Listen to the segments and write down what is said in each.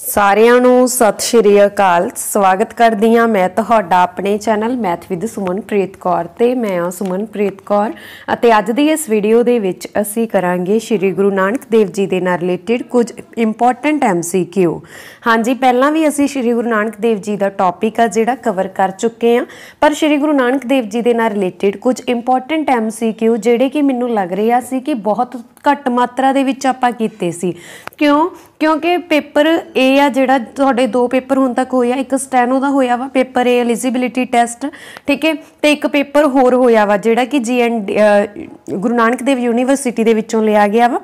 ਸਾਰਿਆਂ ਨੂੰ ਸਤਿ ਸ਼੍ਰੀ ਅਕਾਲ। ਸਵਾਗਤ ਕਰਦੀ ਹਾਂ ਮੈਂ ਤੁਹਾਡਾ ਆਪਣੇ channel math with Sumanpreet Kaur ਤੇ ਮੈਂ ਹਾਂ ਸੁਮਨਪ੍ਰੀਤ ਕੌਰ ਅਤੇ ਅੱਜ ਦੀ ਇਸ ਵੀਡੀਓ ਦੇ ਵਿੱਚ ਅਸੀਂ ਕਰਾਂਗੇ ਸ਼੍ਰੀ ਗੁਰੂ ਨਾਨਕ ਦੇਵ ਜੀ ਦੇ ਨਾਲ ਰਿਲੇਟਡ ਕੁਝ ਇੰਪੋਰਟੈਂਟ ਐਮਸੀਕਿਊ ਹਾਂਜੀ, ਪਹਿਲਾਂ ਵੀ ਅਸੀਂ ਸ਼੍ਰੀ ਗੁਰੂ ਨਾਨਕ ਦੇਵ ਜੀ ਦਾ ਟੌਪਿਕ ਆ ਜਿਹੜਾ ਕਵਰ ਕਰ ਚੁੱਕੇ ਹਾਂ। ਪਰ ਸ਼੍ਰੀ ਗੁਰੂ ਨਾਨਕ ਦੇਵ ਜੀ ਦੇ ਨਾਲ ਰਿਲੇਟਡ ਕੁਝ ਇੰਪੋਰਟੈਂਟ ਐਮਸੀਕਿਊ ਜਿਹੜੇ ਕਿ ਮੈਨੂੰ ਲੱਗ ਰਿਹਾ ਸੀ ਕਿ ਬਹੁਤ ਘੱਟ ਮਾਤਰਾ ਦੇ ਵਿੱਚ ਆਪਾਂ ਕੀਤੇ ਸੀ। ਕਿਉਂ? ਕਿਉਂਕਿ ਪੇਪਰ ਏ ਆ ਜਿਹੜਾ ਤੁਹਾਡੇ ਦੋ ਪੇਪਰ ਹੁਣ ਤੱਕ ਹੋਇਆ ਇੱਕ ਸਟੈਨੋ ਦਾ ਹੋਇਆ ਵਾ, ਪੇਪਰ ਏ ਐਲੀਜੀਬਿਲਿਟੀ ਟੈਸਟ ਠੀਕ ਹੈ? ਤੇ ਇੱਕ ਪੇਪਰ ਹੋਰ ਹੋਇਆ ਵਾ, ਜਿਹੜਾ ਕਿ ਜੀ G N Guru Nanak Dev university ਦੇ ਵਿੱਚੋਂ ਲਿਆ ਗਿਆ ਵਾ।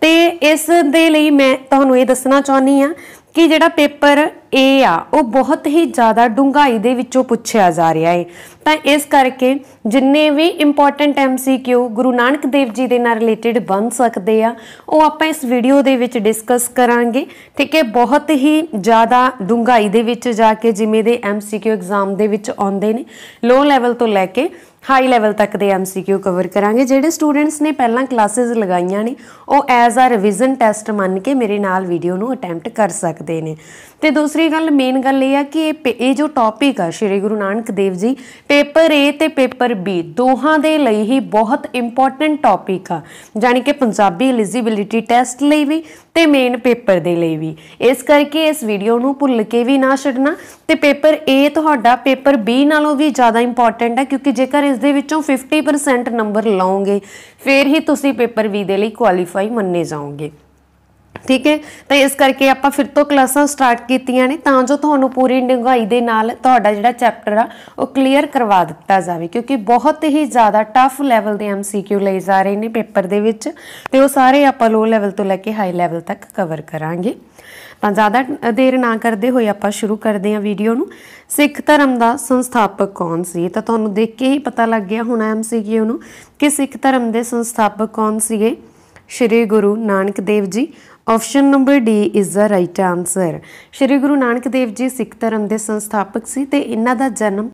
ਤੇ ਇਸ ਦੇ ਲਈ ਮੈਂ ਤੁਹਾਨੂੰ ਇਹ ਦੱਸਣਾ ਚਾਹੁੰਦੀ ਆ ਕਿ ਜਿਹੜਾ ਪੇਪਰ ਏ ਆ, ਉਹ ਬਹੁਤ ਹੀ ਜ਼ਿਆਦਾ ਡੂੰਘਾਈ ਦੇ ਵਿੱਚੋਂ ਪੁੱਛਿਆ ਜਾ ਰਿਹਾ ਹੈ ਤਾਂ ਇਸ ਕਰਕੇ ਜਿੰਨੇ ਵੀ ਇੰਪੋਰਟੈਂਟ ਐਮਸੀਕਿਊ ਗੁਰੂ ਨਾਨਕ ਦੇਵ ਜੀ ਦੇ ਨਾਲ ਰਿਲੇਟਡ ਬਣ ਸਕਦੇ ਆ, ਉਹ ਆਪਾਂ ਇਸ ਵੀਡੀਓ ਦੇ ਵਿੱਚ ਡਿਸਕਸ ਕਰਾਂਗੇ। ਠੀਕ ਹੈ, ਬਹੁਤ ਹੀ ਜ਼ਿਆਦਾ ਡੂੰਘਾਈ ਦੇ ਵਿੱਚ ਜਾ ਕੇ ਜਿਵੇਂ ਦੇ ਐਮਸੀਕਿਊ ਐਗਜ਼ਾਮ ਦੇ ਵਿੱਚ ਆਉਂਦੇ ਨੇ ਲੋ ਲੈਵਲ ਤੋਂ ਲੈ ਕੇ ਹਾਈ ਲੈਵਲ ਤੱਕ ਦੇ ਐਮਸੀਕਿਊ ਕਵਰ ਕਰਾਂਗੇ। ਜਿਹੜੇ ਸਟੂਡੈਂਟਸ ਨੇ ਪਹਿਲਾਂ ਕਲਾਸਿਸ ਲਗਾਈਆਂ ਨੇ, ਉਹ ਐਜ਼ ਆ ਰਿਵੀਜ਼ਨ ਟੈਸਟ ਮੰਨ ਕੇ ਮੇਰੇ ਨਾਲ ਵੀਡੀਓ ਨੂੰ ਅਟੈਂਪਟ ਕਰ ਸਕਦੇ ਨੇ। ਤੇ ਦੂਸਰੀ ਗੱਲ ਮੇਨ ਗੱਲ ਇਹ ਆ ਕਿ ਇਹ ਇਹ ਜੋ ਟੌਪਿਕ ਆ ਸ਼੍ਰੀ ਗੁਰੂ ਨਾਨਕ ਦੇਵ ਜੀ ਪੇਪਰ A ਤੇ ਪੇਪਰ B ਦੋਹਾਂ ਦੇ ਲਈ ਹੀ ਬਹੁਤ ਇੰਪੋਰਟੈਂਟ ਟੌਪਿਕ ਆ। ਜਾਨੀ ਕਿ ਪੰਜਾਬੀ ਐਲੀਜੀਬਿਲਿਟੀ ਟੈਸਟ ਲਈ ਵੀ ਤੇ ਮੇਨ ਪੇਪਰ ਦੇ ਲਈ ਵੀ। ਇਸ ਕਰਕੇ ਇਸ ਵੀਡੀਓ ਨੂੰ ਭੁੱਲ ਕੇ ਵੀ ਨਾ ਛੱਡਣਾ। ਤੇ ਪੇਪਰ A ਤੁਹਾਡਾ ਪੇਪਰ B ਨਾਲੋਂ ਵੀ ਜ਼ਿਆਦਾ ਇੰਪੋਰਟੈਂਟ ਆ, ਕਿਉਂਕਿ ਜੇਕਰ ਇਸ ਦੇ ਵਿੱਚੋਂ 50% ਨੰਬਰ ਲਾਓਗੇ, ਫਿਰ ਹੀ ਤੁਸੀਂ ਪੇਪਰ B ਦੇ ਲਈ ਕੁਆਲੀਫਾਈ ਮੰਨੇ ਜਾਓਗੇ। ਠੀਕ ਹੈ? ਤਾਂ ਇਸ ਕਰਕੇ ਆਪਾਂ ਫਿਰ ਤੋਂ ਕਲਾਸਾਂ ਸਟਾਰਟ ਕੀਤੀਆਂ ਨੇ, ਤਾਂ ਜੋ ਤੁਹਾਨੂੰ ਪੂਰੀ ਡੂੰਘਾਈ ਦੇ ਨਾਲ ਤੁਹਾਡਾ ਜਿਹੜਾ ਚੈਪਟਰ ਆ, ਉਹ ਕਲੀਅਰ ਕਰਵਾ ਦਿੱਤਾ ਜਾਵੇ। ਕਿਉਂਕਿ ਬਹੁਤ ਹੀ ਜ਼ਿਆਦਾ ਟਫ ਲੈਵਲ ਦੇ ਐਮਸੀਕਿਊ ਲਏ ਜਾ ਰਹੇ ਨੇ ਪੇਪਰ ਦੇ ਵਿੱਚ, ਤੇ ਉਹ ਸਾਰੇ ਆਪਾਂ ਲੋ ਲੈਵਲ ਤੋਂ ਲੈ ਕੇ ਹਾਈ ਲੈਵਲ ਤੱਕ ਕਵਰ ਕਰਾਂਗੇ। ਤਾਂ ਜ਼ਿਆਦਾ ਦੇਰ ਨਾ ਕਰਦੇ ਹੋਏ ਆਪਾਂ ਸ਼ੁਰੂ ਕਰਦੇ ਹਾਂ ਵੀਡੀਓ ਨੂੰ। ਸਿੱਖ ਧਰਮ ਦਾ ਸੰਸਥਾਪਕ ਕੌਣ ਸੀ? ਤਾਂ ਤੁਹਾਨੂੰ ਦੇਖ ਕੇ ਹੀ ਪਤਾ ਲੱਗ ਗਿਆ ਹੋਣਾ ਐਮਸੀਕਿਊ ਨੂੰ ਕਿ ਸਿੱਖ ਧਰਮ ਦੇ ਸੰਸਥਾਪਕ ਕੌਣ ਸੀਗੇ? ਸ਼੍ਰੀ Guru Nanak Dev ji. Option number D is the right answer Shri Guru Nanak Dev ji Sikh ਧਰਮ ਦੇ ਸੰਸਥਾਪਕ ਸੀ ਤੇ ਇਹਨਾਂ ਦਾ ਜਨਮ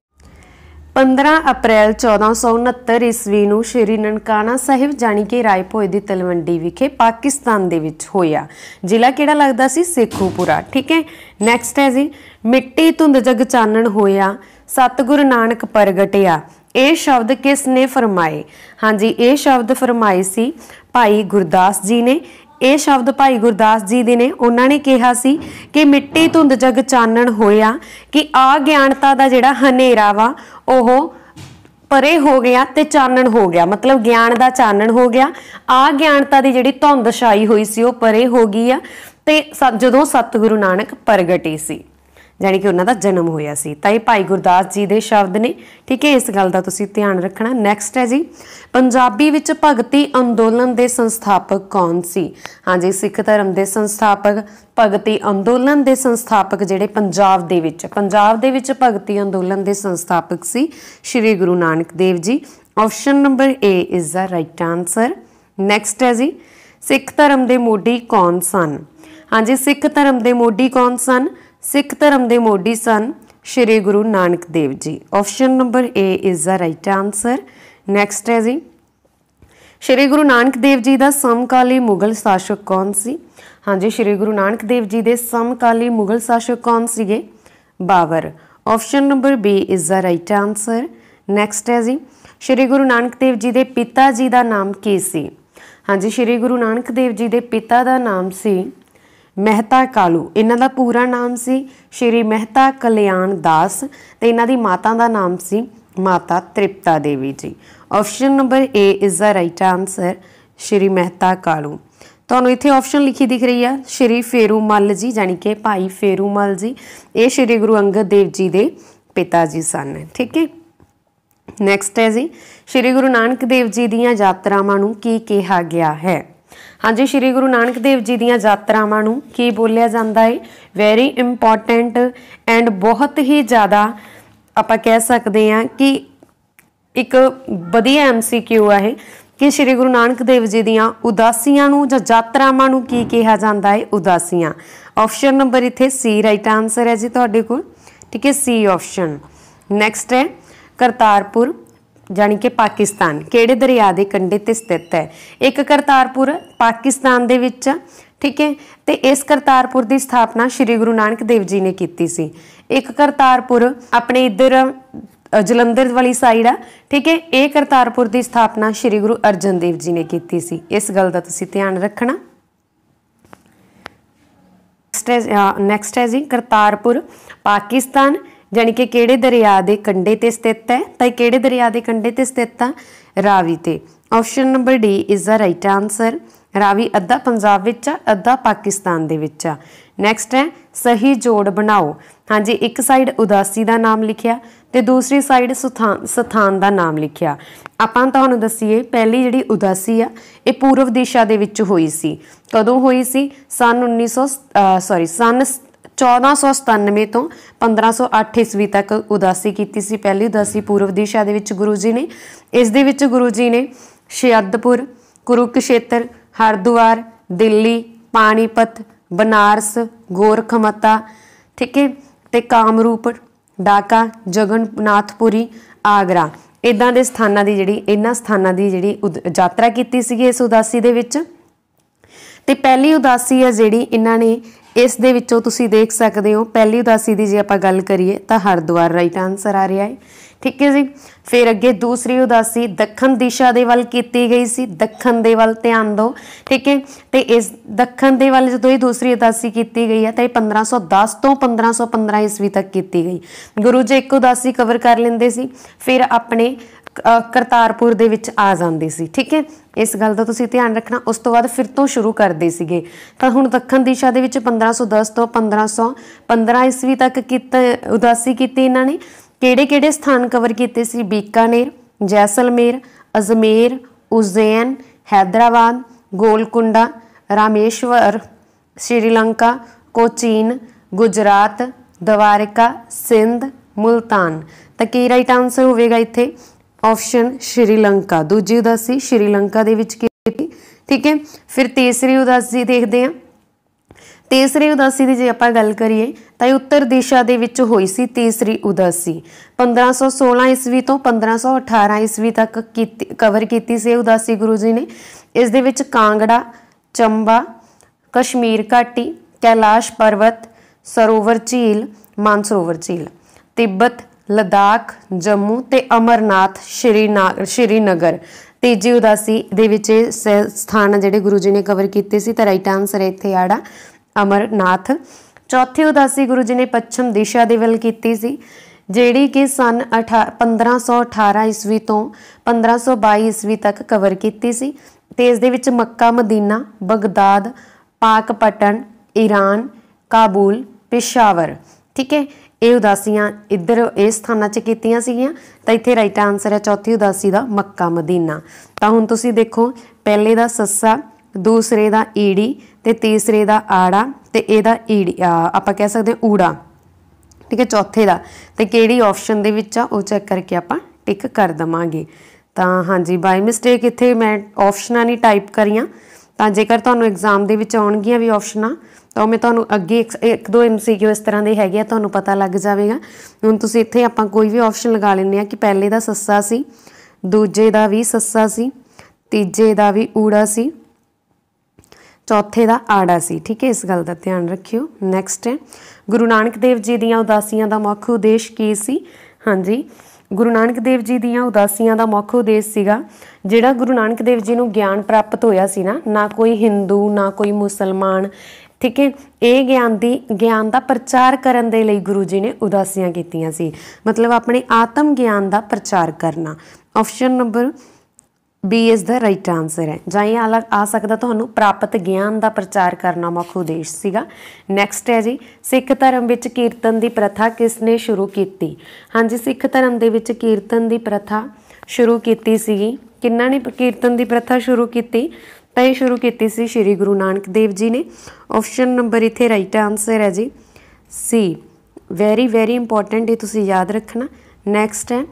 15 ਅਪ੍ਰੈਲ 1469 ਈਸਵੀ ਨੂੰ ਸ਼੍ਰੀ ਨਨਕਾਣਾ ਸਾਹਿਬ ਜਾਣੀ ਕਿ ਰਾਏਪੁਰ ਦੀ ਤਲਵੰਡੀ ਵਿਖੇ ਪਾਕਿਸਤਾਨ ਦੇ ਵਿੱਚ ਹੋਇਆ। ਜ਼ਿਲ੍ਹਾ ਕਿਹੜਾ ਲੱਗਦਾ ਸੀ? ਸੇਖੂਪੁਰਾ। ਠੀਕ ਹੈ? ਨੈਕਸਟ ਹੈ ਜੀ। ਮਿੱਟੀ ਧੁੰਦ ਜਗ ਚਾਨਣ ਹੋਇਆ। ਸਤਿਗੁਰੂ ਨਾਨਕ ਪ੍ਰਗਟਿਆ। ਇਹ ਸ਼ਬਦ ਕਿਸ ਨੇ ਫਰਮਾਏ? ਹਾਂਜੀ, ਇਹ ਸ਼ਬਦ ਫਰਮਾਏ ਸੀ ਭਾਈ ਗੁਰਦਾਸ ਜੀ ਨੇ। ਇਹ ਸ਼ਬਦ ਭਾਈ ਗੁਰਦਾਸ ਜੀ ਦੇ ਨੇ। ਉਹਨਾਂ ਨੇ ਕਿਹਾ ਸੀ ਕਿ ਮਿੱਟੀ ਧੁੰਦ ਜਗ ਚਾਨਣ ਹੋਇਆ ਕਿ ਆ ਗਿਆਨਤਾ ਦਾ ਜਿਹੜਾ ਹਨੇਰਾ ਵਾ, ਉਹ ਪਰੇ ਹੋ ਗਿਆ ਤੇ ਚਾਨਣ ਹੋ ਗਿਆ। ਮਤਲਬ ਗਿਆਨ ਦਾ ਚਾਨਣ ਹੋ ਗਿਆ। ਆ ਗਿਆਨਤਾ ਦੀ ਜਿਹੜੀ ਧੁੰਦ ਛਾਈ ਹੋਈ ਸੀ, ਉਹ ਪਰੇ ਹੋ ਗਈ ਆ ਤੇ ਜਦੋਂ ਸਤਿਗੁਰੂ ਨਾਨਕ ਪ੍ਰਗਟੀ ਸੀ। ਜਾਨੀ ਕਿ ਉਹਨਾਂ ਦਾ ਜਨਮ ਹੋਇਆ ਸੀ। ਤਾਂ ਇਹ ਭਾਈ ਗੁਰਦਾਸ ਜੀ ਦੇ ਸ਼ਬਦ ਨੇ। ਠੀਕ ਹੈ, ਇਸ ਗੱਲ ਦਾ ਤੁਸੀਂ ਧਿਆਨ ਰੱਖਣਾ। ਨੈਕਸਟ ਹੈ ਜੀ, ਪੰਜਾਬੀ ਵਿੱਚ ਭਗਤੀ ਅੰਦੋਲਨ ਦੇ ਸੰਸਥਾਪਕ ਕੌਣ ਸੀ? ਹਾਂਜੀ, ਸਿੱਖ ਧਰਮ ਦੇ ਸੰਸਥਾਪਕ, ਭਗਤੀ ਅੰਦੋਲਨ ਦੇ ਸੰਸਥਾਪਕ ਜਿਹੜੇ ਪੰਜਾਬ ਦੇ ਵਿੱਚ, ਪੰਜਾਬ ਦੇ ਵਿੱਚ ਭਗਤੀ ਅੰਦੋਲਨ ਦੇ ਸੰਸਥਾਪਕ ਸੀ ਸ੍ਰੀ Guru Nanak Dev ji. Option number A is the right answer next ਹੈ ਜੀ, ਸਿੱਖ ਧਰਮ ਦੇ ਮੋਢੀ ਕੌਣ ਸਨ? ਹਾਂਜੀ, ਸਿੱਖ ਧਰਮ ਦੇ ਮੋਢੀ ਕੌਣ ਸਨ? ਸਿੱਖ ਧਰਮ ਦੇ ਮੋਢੀ ਸਨ ਸ਼੍ਰੀ Guru Nanak Dev ji. Option number A is the right answer next ਹੈ ਜੀ। ਸ਼੍ਰੀ ਗੁਰੂ ਨਾਨਕ ਦੇਵ ਜੀ ਦਾ ਸਮਕਾਲੀ ਮੁਗਲ ਸ਼ਾਸਕ ਕੌਣ ਸੀ? ਹਾਂਜੀ, ਸ਼੍ਰੀ ਗੁਰੂ ਨਾਨਕ ਦੇਵ ਜੀ ਦੇ ਸਮਕਾਲੀ ਮੁਗਲ ਸ਼ਾਸਕ ਕੌਣ ਸੀਗੇ? Babur option number B is the right answer next ਹੈ ਜੀ। ਸ਼੍ਰੀ ਗੁਰੂ ਨਾਨਕ ਦੇਵ ਜੀ ਦੇ ਪਿਤਾ ਜੀ ਦਾ ਨਾਮ ਕੀ ਸੀ? ਹਾਂਜੀ, ਸ਼੍ਰੀ ਗੁਰੂ ਨਾਨਕ ਦੇਵ ਜੀ ਦੇ ਪਿਤਾ ਦਾ ਨਾਮ ਸੀ ਮਹਿਤਾ ਕਾਲੂ। ਇਹਨਾਂ ਦਾ ਪੂਰਾ ਨਾਮ ਸੀ ਸ਼੍ਰੀ ਮਹਿਤਾ ਕਲਿਆਣ ਦਾਸ ਤੇ ਇਹਨਾਂ ਦੀ ਮਾਤਾ ਦਾ ਨਾਮ ਸੀ Mata Tripta Devi ji. Option number A is the right answer Shri Mehta Kalu. ਤੁਹਾਨੂੰ ਇੱਥੇ ਆਪਸ਼ਨ ਲਿਖੀ ਦਿਖ ਰਹੀ ਆ, ਸ਼੍ਰੀ ਫੇਰੂ ਮੱਲ ਜੀ ਜਾਨੀ ਕਿ ਭਾਈ ਫੇਰੂਮਲ ਜੀ। ਇਹ ਸ਼੍ਰੀ ਗੁਰੂ ਅੰਗਦ ਦੇਵ ਜੀ ਦੇ ਪਿਤਾ ਜੀ ਸਨ, ਠੀਕ ਹੈ? ਨੈਕਸਟ ਹੈ ਜੀ, ਸ਼੍ਰੀ ਗੁਰੂ ਨਾਨਕ ਦੇਵ ਜੀ ਦੀਆਂ ਯਾਤਰਾਵਾਂ ਨੂੰ ਕੀ ਕਿਹਾ ਗਿਆ ਹੈ? ਹਾਂਜੀ, ਸ਼੍ਰੀ ਗੁਰੂ ਨਾਨਕ ਦੇਵ ਜੀ ਦੀਆਂ ਯਾਤਰਾਵਾਂ ਨੂੰ ਕੀ ਬੋਲਿਆ ਜਾਂਦਾ ਹੈ ਵੈਰੀ ਇੰਪੋਰਟੈਂਟ ਐਂਡ ਬਹੁਤ ਹੀ ਜ਼ਿਆਦਾ ਆਪਾਂ ਕਹਿ ਸਕਦੇ ਹਾਂ ਕਿ ਇੱਕ ਵਧੀਆ ਐਮਸੀਕਿਊ ਹੈ ਕਿ ਸ਼੍ਰੀ ਗੁਰੂ ਨਾਨਕ ਦੇਵ ਜੀ ਦੀਆਂ ਉਦਾਸੀਆਂ ਨੂੰ ਜਾਂ ਯਾਤਰਾਵਾਂ ਨੂੰ ਕੀ ਕਿਹਾ ਜਾਂਦਾ ਹੈ ਉਦਾਸੀਆਂ। ਆਪਸ਼ਨ ਨੰਬਰ ਇੱਥੇ ਸੀ ਰਾਈਟ ਆਨਸਰ ਹੈ ਜੀ ਤੁਹਾਡੇ ਕੋਲ। ਠੀਕ ਹੈ ਸੀ ਆਪਸ਼ਨ ਨੈਕਸਟ ਹੈ, ਕਰਤਾਰਪੁਰ। ਜਾਨੀ ਕਿ ਪਾਕਿਸਤਾਨ, ਕਿਹੜੇ ਦਰਿਆ ਦੇ ਕੰਢੇ ਤੇ ਸਥਿਤ ਹੈ? ਇੱਕ ਕਰਤਾਰਪੁਰ, ਪਾਕਿਸਤਾਨ ਦੇ ਵਿੱਚ, ਠੀਕ ਹੈ? ਤੇ ਇਸ ਕਰਤਾਰਪੁਰ ਦੀ ਸਥਾਪਨਾ ਸ੍ਰੀ ਗੁਰੂ ਨਾਨਕ ਦੇਵ ਜੀ ਨੇ ਕੀਤੀ ਸੀ। ਇੱਕ ਕਰਤਾਰਪੁਰ ਆਪਣੇ ਇੱਧਰ ਜਲੰਧਰ ਵਾਲੀ ਸਾਈਡ ਆ, ਠੀਕ ਹੈ? ਇਹ ਕਰਤਾਰਪੁਰ ਦੀ ਸਥਾਪਨਾ ਸ੍ਰੀ ਗੁਰੂ ਅਰਜਨ ਦੇਵ ਜੀ ਨੇ ਕੀਤੀ ਸੀ। ਇਸ ਗੱਲ ਦਾ ਤੁਸੀਂ ਧਿਆਨ ਰੱਖਣਾ। ਨੈਕਸਟ ਹੈ ਜੀ, ਕਰਤਾਰਪੁਰ, ਪਾਕਿਸਤਾਨ ਜਾਣੀ ਕਿ ਕਿਹੜੇ ਦਰਿਆ ਦੇ ਕੰਢੇ ਤੇ ਸਥਿਤ ਹੈ? ਤਾਂ ਇਹ ਕਿਹੜੇ ਦਰਿਆ ਦੇ ਕੰਢੇ ਤੇ ਸਥਿਤ ਆ? ਰਾਵੀ ਤੇ। Option number D is the right answer Ravi ਅੱਧਾ ਪੰਜਾਬ ਵਿੱਚ ਆ, ਅੱਧਾ ਪਾਕਿਸਤਾਨ ਦੇ ਵਿੱਚ ਆ। ਨੈਕਸਟ ਹੈ, ਸਹੀ ਜੋੜ ਬਣਾਓ। ਹਾਂਜੀ, ਇੱਕ ਸਾਈਡ ਉਦਾਸੀ ਦਾ ਨਾਮ ਲਿਖਿਆ ਤੇ ਦੂਸਰੀ ਸਾਈਡ ਸਥਾਨ ਸਥਾਨ ਦਾ ਨਾਮ ਲਿਖਿਆ। ਆਪਾਂ ਤੁਹਾਨੂੰ ਦੱਸੀਏ, ਪਹਿਲੀ ਜਿਹੜੀ ਉਦਾਸੀ ਆ, ਇਹ ਪੂਰਵ ਦਿਸ਼ਾ ਦੇ ਵਿੱਚ ਹੋਈ ਸੀ। ਕਦੋਂ ਹੋਈ ਸੀ? ਸਨ 1900 ਸੌਰੀ ਸਨ 1497 ਤੋਂ 1508 ਈਸਵੀ ਤੱਕ ਉਦਾਸੀ ਕੀਤੀ ਸੀ। ਪਹਿਲੀ ਉਦਾਸੀ ਪੂਰਵ ਦਿਸ਼ਾ ਦੇ ਵਿੱਚ ਗੁਰੂ ਜੀ ਨੇ। ਇਸ ਦੇ ਵਿੱਚ ਗੁਰੂ ਜੀ ਨੇ ਸ਼ਿਆਦਪੁਰ, ਕੁਰੂਕਸ਼ੇਤਰ, ਹਰਦੁਆਰ, ਦਿੱਲੀ, ਪਾਣੀਪਤ, ਬਨਾਰਸ, ਗੋਰਖਮਤਾ, ਠੀਕ ਹੈ, ਤੇ ਕਾਮਰੂਪ, ਡਾਕਾ, ਜਗਨਨਾਥਪੁਰੀ, ਆਗਰਾ। ਇਦਾਂ ਦੇ ਸਥਾਨਾਂ ਦੀ ਜਿਹੜੀ, ਇਹਨਾਂ ਸਥਾਨਾਂ ਦੀ ਜਿਹੜੀ ਉਦ- ਯਾਤਰਾ ਕੀਤੀ ਸੀਗੀ ਇਸ ਉਦਾਸੀ ਦੇ ਵਿੱਚ। ਤੇ ਪਹਿਲੀ ਉਦਾਸੀ ਹੈ ਜਿਹੜੀ ਇਹਨਾਂ ਨੇ ਇਸ ਦੇ ਵਿੱਚੋਂ ਤੁਸੀਂ ਦੇਖ ਸਕਦੇ ਹੋ, ਪਹਿਲੀ ਉਦਾਸੀ ਦੀ ਜੇ ਆਪਾਂ ਗੱਲ ਕਰੀਏ, ਤਾਂ ਹਰਿਦੁਆਰ ਰਾਈਟ ਆਨਸਰ ਆ ਰਿਹਾ ਹੈ। ਠੀਕ ਹੈ ਜੀ? ਫਿਰ ਅੱਗੇ ਦੂਸਰੀ ਉਦਾਸੀ, ਦੱਖਣ ਦਿਸ਼ਾ ਦੇ ਵੱਲ ਕੀਤੀ ਗਈ ਸੀ, ਦੱਖਣ ਦੇ ਵੱਲ ਧਿਆਨ ਦਿਓ। ਠੀਕ ਹੈ? ਤੇ ਇਸ ਦੱਖਣ ਦੇ ਵੱਲ ਜਦੋਂ ਇਹ ਦੂਸਰੀ ਉਦਾਸੀ ਕੀਤੀ ਗਈ ਹੈ, ਤਾਂ ਇਹ 1510 ਤੋਂ 1515 ਈਸਵੀ ਤੱਕ ਕੀਤੀ ਗਈ। ਗੁਰੂ ਜੀ ਇੱਕ ਉਦਾਸੀ ਕਵਰ ਕਰ ਲੈਂਦੇ ਸੀ। ਫਿਰ ਆਪਣੇ ਕਰਤਾਰਪੁਰ ਦੇ ਵਿੱਚ ਆ ਜਾਂਦੇ ਸੀ, ਠੀਕ ਹੈ? ਇਸ ਗੱਲ ਦਾ ਤੁਸੀਂ ਧਿਆਨ ਰੱਖਣਾ। ਉਸ ਤੋਂ ਬਾਅਦ ਫਿਰ ਤੋਂ ਸ਼ੁਰੂ ਕਰਦੇ ਸੀਗੇ। ਤਾਂ ਹੁਣ ਦੱਖਣ ਦਿਸ਼ਾ ਦੇ ਵਿੱਚ 1510 ਤੋਂ 1515 ਈਸਵੀ ਤੱਕ ਕੀਤਾ, ਉਦਾਸੀ ਕੀਤੀ ਇਹਨਾਂ ਨੇ। ਕਿਹੜੇ ਕਿਹੜੇ ਸਥਾਨ ਕਵਰ ਕੀਤੇ ਸੀ? ਬੀਕਾਨੇਰ, ਜੈਸਲਮੇਰ, ਅਜਮੇਰ, ਉਜ਼ੈਨ, ਹੈਦਰਾਬਾਦ, ਗੋਲਕੁੰਡਾ, ਰਾਮੇਸ਼ਵਰ, ਸ਼੍ਰੀਲੰਕਾ, ਕੋਚੀਨ, ਗੁਜਰਾਤ, ਦਵਾਰਕਾ, ਸਿੰਧ, ਮੁਲਤਾਨ। ਤਾਂ ਕੀ ਰਾਈਟ ਆਨਸਰ ਹੋਵੇਗਾ ਇੱਥੇ? ਆਪਸ਼ਨ ਸ਼੍ਰੀਲੰਕਾ, ਦੂਜੀ ਉਦਾਸੀ ਸ਼੍ਰੀਲੰਕਾ ਦੇ ਵਿੱਚ ਕੀਤੀ ਠੀਕ ਹੈ, ਫਿਰ ਤੀਸਰੀ ਉਦਾਸੀ ਦੇਖਦੇ ਹਾਂ। ਤੀਸਰੀ ਉਦਾਸੀ ਦੀ ਜੇ ਆਪਾਂ ਗੱਲ ਕਰੀਏ, ਤਾਂ ਇਹ ਉੱਤਰ ਦਿਸ਼ਾ ਦੇ ਵਿੱਚ ਹੋਈ ਸੀ ਤੀਸਰੀ ਉਦਾਸੀ। 1516 ਈਸਵੀ ਤੋਂ 1518 ਈਸਵੀ ਤੱਕ ਕੀਤੀ ਕਵਰ ਕੀਤੀ ਸੀ ਉਦਾਸੀ ਗੁਰੂ ਜੀ ਨੇ। ਇਸ ਦੇ ਵਿੱਚ ਕਾਂਗੜਾ, ਚੰਬਾ, ਕਸ਼ਮੀਰ ਘਾਟੀ, ਕੈਲਾਸ਼ ਪਰਬਤ, ਸਰੋਵਰ ਝੀਲ, ਮਾਨਸਰੋਵਰ ਝੀਲ, ਤਿੱਬਤ ਲਦਾਖ, ਜੰਮੂ ਤੇ ਅਮਰਨਾਥ ਸ਼੍ਰੀਨਾ- ਸ਼੍ਰੀਨਗਰ ਤੀਜੀ ਉਦਾਸੀ ਦੇ ਵਿੱਚ ਇਹ ਸ- ਸਥਾਨ ਜਿਹੜੇ ਗੁਰੂ ਜੀ ਨੇ ਕਵਰ ਕੀਤੇ ਸੀ ਤਾਂ ਰਾਈਟ ਆਨਸਰ ਇੱਥੇ ਆੜਾ, ਅਮਰਨਾਥ। ਚੌਥੀ ਉਦਾਸੀ ਗੁਰੂ ਜੀ ਨੇ ਪੱਛਮ ਦਿਸ਼ਾ ਦੇ ਵੱਲ ਕੀਤੀ ਸੀ, ਜਿਹੜੀ ਕਿ ਸਨ 1518 ਈਸਵੀ ਤੋਂ 1522 ਈਸਵੀ ਤੱਕ ਕਵਰ ਕੀਤੀ ਸੀ ਤੇ ਇਸ ਦੇ ਵਿੱਚ ਮੱਕਾ, ਮਦੀਨਾ, ਬਗਦਾਦ, ਪਾਕ ਪਾਕਪਟਨ ਈਰਾਨ, ਕਾਬੂਲ, ਪਿਸ਼ਾਵਰ। ਠੀਕ ਹੈ? ਇਹ ਉਦਾਸੀਆਂ ਇੱਧਰ ਇਸ ਸਥਾਨਾਂ 'ਚ ਕੀਤੀਆਂ ਸੀਗੀਆਂ। ਤਾਂ ਇੱਥੇ ਰਾਈਟ ਆਨਸਰ ਹੈ ਚੌਥੀ ਉਦਾਸੀ ਦਾ ਮੱਕਾ ਮਦੀਨਾ। ਤਾਂ ਹੁਣ ਤੁਸੀਂ ਦੇਖੋ, ਪਹਿਲੇ ਦਾ ਸੱਸਾ, ਦੂਸਰੇ ਦਾ ਈੜੀ ਤੇ ਤੀਸਰੇ ਦਾ ਆੜਾ ਤੇ ਇਹਦਾ ਈੜੀ ਆਪਾਂ ਕਹਿ ਸਕਦੇ ਊੜਾ। ਠੀਕ ਹੈ, ਚੌਥੇ ਦਾ। ਤੇ ਕਿਹੜੀ ਆਪਸ਼ਨ ਦੇ ਵਿੱਚ ਆ, ਉਹ ਚੈੱਕ ਕਰਕੇ ਆਪਾਂ ਟਿਕ ਕਰ ਦਵਾਂਗੇ। ਤਾਂ ਹਾਂਜੀ ਬਾਈ ਮਿਸਟੇਕ ਇੱਥੇ ਮੈਂ ਆਪਸ਼ਨਾਂ ਨਹੀਂ ਟਾਈਪ ਕਰੀਆਂ। ਤਾਂ ਜੇਕਰ ਤੁਹਾਨੂੰ ਐਗਜ਼ਾਮ ਦੇ ਵਿੱਚ ਆਉਣਗੀਆਂ ਵੀ ਆਪਸ਼ਨਾਂ ਤਾਂ ਉਹ ਮੈਂ ਤੁਹਾਨੂੰ ਅੱਗੇ ਇੱਕ- ਇੱਕ, ਦੋ ਐਮਸੀਕਿਊ ਇਸ ਤਰ੍ਹਾਂ ਦੇ ਹੈਗੇ ਆ, ਤੁਹਾਨੂੰ ਪਤਾ ਲੱਗ ਜਾਵੇਗਾ। ਹੁਣ ਤੁਸੀਂ ਇੱਥੇ ਆਪਾਂ ਕੋਈ ਵੀ ਆਪਸ਼ਨ ਲਗਾ ਲੈਂਦੇ ਆ ਕਿ ਪਹਿਲੇ ਦਾ ਸੱਸਾ ਸੀ, ਦੂਜੇ ਦਾ ਵੀ ਸੱਸਾ ਸੀ, ਤੀਜੇ ਦਾ ਵੀ ਊੜਾ ਸੀ, ਚੌਥੇ ਦਾ ਆੜਾ ਸੀ। ਠੀਕ ਹੈ, ਇਸ ਗੱਲ ਦਾ ਧਿਆਨ ਰੱਖਿਓ। ਨੈਕਸਟ ਹੈ, ਗੁਰੂ ਨਾਨਕ ਦੇਵ ਜੀ ਦੀਆਂ ਉਦਾਸੀਆਂ ਦਾ ਮੁੱਖ ਉਦੇਸ਼ ਕੀ ਸੀ? ਹਾਂਜੀ, ਗੁਰੂ ਨਾਨਕ ਦੇਵ ਜੀ ਦੀਆਂ ਉਦਾਸੀਆਂ ਦਾ ਮੁੱਖ ਉਦੇਸ਼ ਸੀਗਾ, ਜਿਹੜਾ ਗੁਰੂ ਨਾਨਕ ਦੇਵ ਜੀ ਨੂੰ ਗਿਆਨ ਪ੍ਰਾਪਤ ਹੋਇਆ ਸੀ ਨਾ ਨਾ ਕੋਈ ਹਿੰਦੂ, ਨਾ ਕੋਈ ਮੁਸਲਮਾਨ ਠੀਕ ਹੈ? ਇਹ ਗਿਆਨ ਦੀ, ਗਿਆਨ ਦਾ ਪ੍ਰਚਾਰ ਕਰਨ ਦੇ ਲਈ ਗੁਰੂ ਜੀ ਨੇ ਉਦਾਸੀਆਂ ਕੀਤੀਆਂ ਸੀ। ਮਤਲਬ ਆਪਣੇ ਆਤਮ ਗਿਆਨ ਦਾ ਪ੍ਰਚਾਰ ਕਰਨਾ। Option number B is the right answer ਹੈ। ਜਾਂ ਇਹ ਅਲੱਗ ਆ ਸਕਦਾ ਤੁਹਾਨੂੰ, ਪ੍ਰਾਪਤ ਗਿਆਨ ਦਾ ਪ੍ਰਚਾਰ ਕਰਨਾ ਮੁੱਖ ਉਦੇਸ਼ ਸੀਗਾ। ਨੈਕਸਟ ਹੈ ਜੀ, ਸਿੱਖ ਧਰਮ ਵਿੱਚ ਕੀਰਤਨ ਦੀ ਪ੍ਰਥਾ ਕਿਸ ਨੇ ਸ਼ੁਰੂ ਕੀਤੀ? ਹਾਂਜੀ, ਸਿੱਖ ਧਰਮ ਦੇ ਵਿੱਚ ਕੀਰਤਨ ਦੀ ਪ੍ਰਥਾ ਸ਼ੁਰੂ ਕੀਤੀ ਸੀਗੀ। ਕਿੰਨਾ ਨੇ ਕੀਰਤਨ ਦੀ ਪ੍ਰਥਾ ਸ਼ੁਰੂ ਕੀਤੀ? ਤਾਂ ਇਹ ਸ਼ੁਰੂ ਕੀਤੀ ਸੀ ਸ੍ਰੀ ਗੁਰੂ ਨਾਨਕ ਦੇਵ ਜੀ ਨੇ। ਆਪਸ਼ਨ ਨੰਬਰ ਇੱਥੇ ਰਾਈਟ ਆਨਸਰ ਹੈ ਜੀ। ਸੀ ਵੈਰੀ ਵੈਰੀ ਇੰਪੋਰਟੈਂਟ ਇਹ ਤੁਸੀਂ ਯਾਦ ਰੱਖਣਾ। ਨੈਕਸਟ ਹੈ,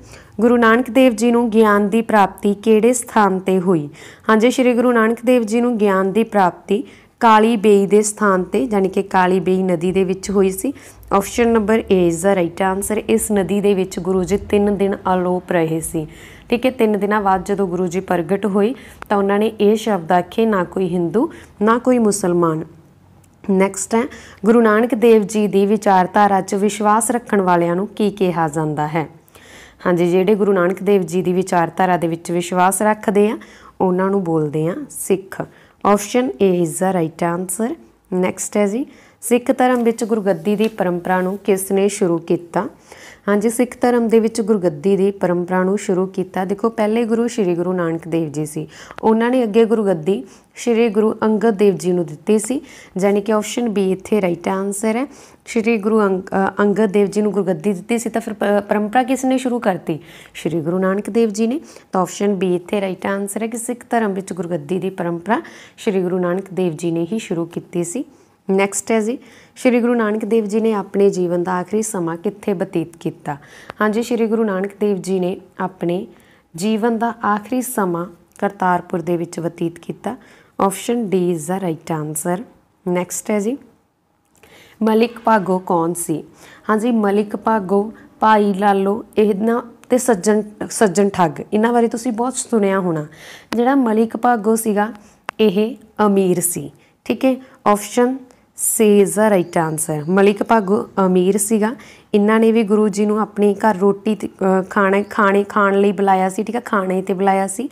ਗੁਰੂ ਨਾਨਕ ਦੇਵ ਜੀ ਨੂੰ ਗਿਆਨ ਦੀ ਪ੍ਰਾਪਤੀ ਕਿਹੜੇ ਸਥਾਨ ਤੇ ਹੋਈ? ਹਾਂਜੀ, ਸ੍ਰੀ ਗੁਰੂ ਨਾਨਕ ਦੇਵ ਜੀ ਨੂੰ ਗਿਆਨ ਦੀ ਪ੍ਰਾਪਤੀ ਕਾਲੀ ਬੇਈ ਦੇ ਸਥਾਨ ਤੇ ਯਾਨੀ ਕਿ ਕਾਲੀ ਬੇਈ ਨਦੀ ਦੇ ਵਿੱਚ ਹੋਈ ਸੀ। Option number A is the right answer ਇਸ ਨਦੀ ਦੇ ਵਿੱਚ ਗੁਰੂ ਜੀ 3 ਦਿਨ ਅਲੋਪ ਰਹੇ ਸੀ। ਠੀਕ ਹੈ ਤਿੰਨ ਦਿਨਾਂ ਬਾਅਦ ਜਦੋਂ ਗੁਰੂ ਜੀ ਪ੍ਰਗਟ ਹੋਏ ਤਾਂ ਉਹਨਾਂ ਨੇ ਇਹ ਸ਼ਬਦ ਆਖੇ, ਨਾ ਕੋਈ ਹਿੰਦੂ, ਨਾ ਕੋਈ ਮੁਸਲਮਾਨ। ਨੈਕਸਟ ਹੈ, ਗੁਰੂ ਨਾਨਕ ਦੇਵ ਜੀ ਦੀ ਵਿਚਾਰਧਾਰਾ 'ਚ ਵਿਸ਼ਵਾਸ ਰੱਖਣ ਵਾਲਿਆਂ ਨੂੰ ਕੀ ਕਿਹਾ ਜਾਂਦਾ ਹੈ? ਹਾਂਜੀ, ਜਿਹੜੇ ਗੁਰੂ ਨਾਨਕ ਦੇਵ ਜੀ ਦੀ ਵਿਚਾਰਧਾਰਾ ਦੇ ਵਿੱਚ ਵਿਸ਼ਵਾਸ ਰੱਖਦੇ ਆ, ਉਹਨਾਂ ਨੂੰ ਬੋਲਦੇ ਆ Sikh. Option A is the right answer next ਹੈ ਜੀ, ਸਿੱਖ ਧਰਮ ਵਿੱਚ ਗੁਰਗੱਦੀ ਦੀ ਪਰੰਪਰਾ ਨੂੰ ਕਿਸ ਨੇ ਸ਼ੁਰੂ ਕੀਤਾ? ਹਾਂਜੀ, ਸਿੱਖ ਧਰਮ ਦੇ ਵਿੱਚ ਗੁਰਗੱਦੀ ਦੀ ਪਰੰਪਰਾ ਨੂੰ ਸ਼ੁਰੂ ਕੀਤਾ। ਦੇਖੋ, ਪਹਿਲੇ ਗੁਰੂ ਸ੍ਰੀ ਗੁਰੂ ਨਾਨਕ ਦੇਵ ਜੀ ਸੀ। ਉਹਨਾਂ ਨੇ ਅੱਗੇ ਗੁਰਗੱਦੀ ਸ੍ਰੀ ਗੁਰੂ ਅੰਗਦ ਦੇਵ ਜੀ ਨੂੰ ਦਿੱਤੀ ਸੀ ਯਾਨੀ ਕਿ ਆਪਸ਼ਨ ਬੀ ਇੱਥੇ ਰਾਈਟ ਆਨਸਰ ਹੈ। ਸ੍ਰੀ ਗੁਰੂ ਅੰਗਦ ਦੇਵ ਜੀ ਨੂੰ ਗੁਰਗੱਦੀ ਦਿੱਤੀ ਸੀ ਤਾਂ ਫਿਰ ਪਰੰਪਰਾ ਕਿਸ ਨੇ ਸ਼ੁਰੂ ਕਰਤੀ? ਸ੍ਰੀ ਗੁਰੂ ਨਾਨਕ ਦੇਵ ਜੀ ਨੇ। ਤਾਂ ਆਪਸ਼ਨ ਬੀ ਇੱਥੇ ਰਾਈਟ ਆਨਸਰ ਹੈ ਕਿ ਸਿੱਖ ਧਰਮ ਵਿੱਚ ਗੁਰਗੱਦੀ ਦੀ ਪਰੰਪਰਾ ਸ੍ਰੀ ਗੁਰੂ ਨਾਨਕ ਦੇਵ ਜੀ ਨੇ ਹੀ ਸ਼ੁਰੂ ਕੀਤੀ ਸੀ। ਨੈਕਸਟ ਹੈ ਜੀ, ਸ਼੍ਰੀ ਗੁਰੂ ਨਾਨਕ ਦੇਵ ਜੀ ਨੇ ਆਪਣੇ ਜੀਵਨ ਦਾ ਆਖਰੀ ਸਮਾਂ ਕਿੱਥੇ ਬਤੀਤ ਕੀਤਾ? ਹਾਂਜੀ, ਸ਼੍ਰੀ ਗੁਰੂ ਨਾਨਕ ਦੇਵ ਜੀ ਨੇ ਆਪਣੇ ਜੀਵਨ ਦਾ ਆਖਰੀ ਸਮਾਂ ਕਰਤਾਰਪੁਰ ਦੇ ਵਿੱਚ ਬਤੀਤ ਕੀਤਾ। Option D is the right answer next ਹੈ ਜੀ, ਮਲਿਕ ਭਾਗੋ ਕੌਣ ਸੀ? ਹਾਂਜੀ, ਮਲਿਕ ਭਾਗੋ, ਭਾਈ ਲਾਲੋ, ਇਹਨਾਂ ਤੇ ਸੱਜਣ ਸੱਜਣ ਠੱਗ, ਇਹਨਾਂ ਬਾਰੇ ਤੁਸੀਂ ਬਹੁਤ ਸੁਣਿਆ ਹੋਣਾ। ਜਿਹੜਾ ਮਲਿਕ ਭਾਗੋ ਸੀਗਾ, ਇਹ ਅਮੀਰ ਸੀ। ਠੀਕ ਹੈ option C is the right answer Malik Bhago ਅਮੀਰ ਸੀਗਾ। ਇਹਨਾਂ ਨੇ ਵੀ ਗੁਰੂ ਜੀ ਨੂੰ ਆਪਣੇ ਘਰ ਰੋਟੀ ਖਾਣੇ ਖਾਣੇ ਖਾਣ ਲਈ ਬੁਲਾਇਆ ਸੀ, ਠੀਕ ਹੈ, ਖਾਣੇ ਤੇ ਬੁਲਾਇਆ ਸੀ।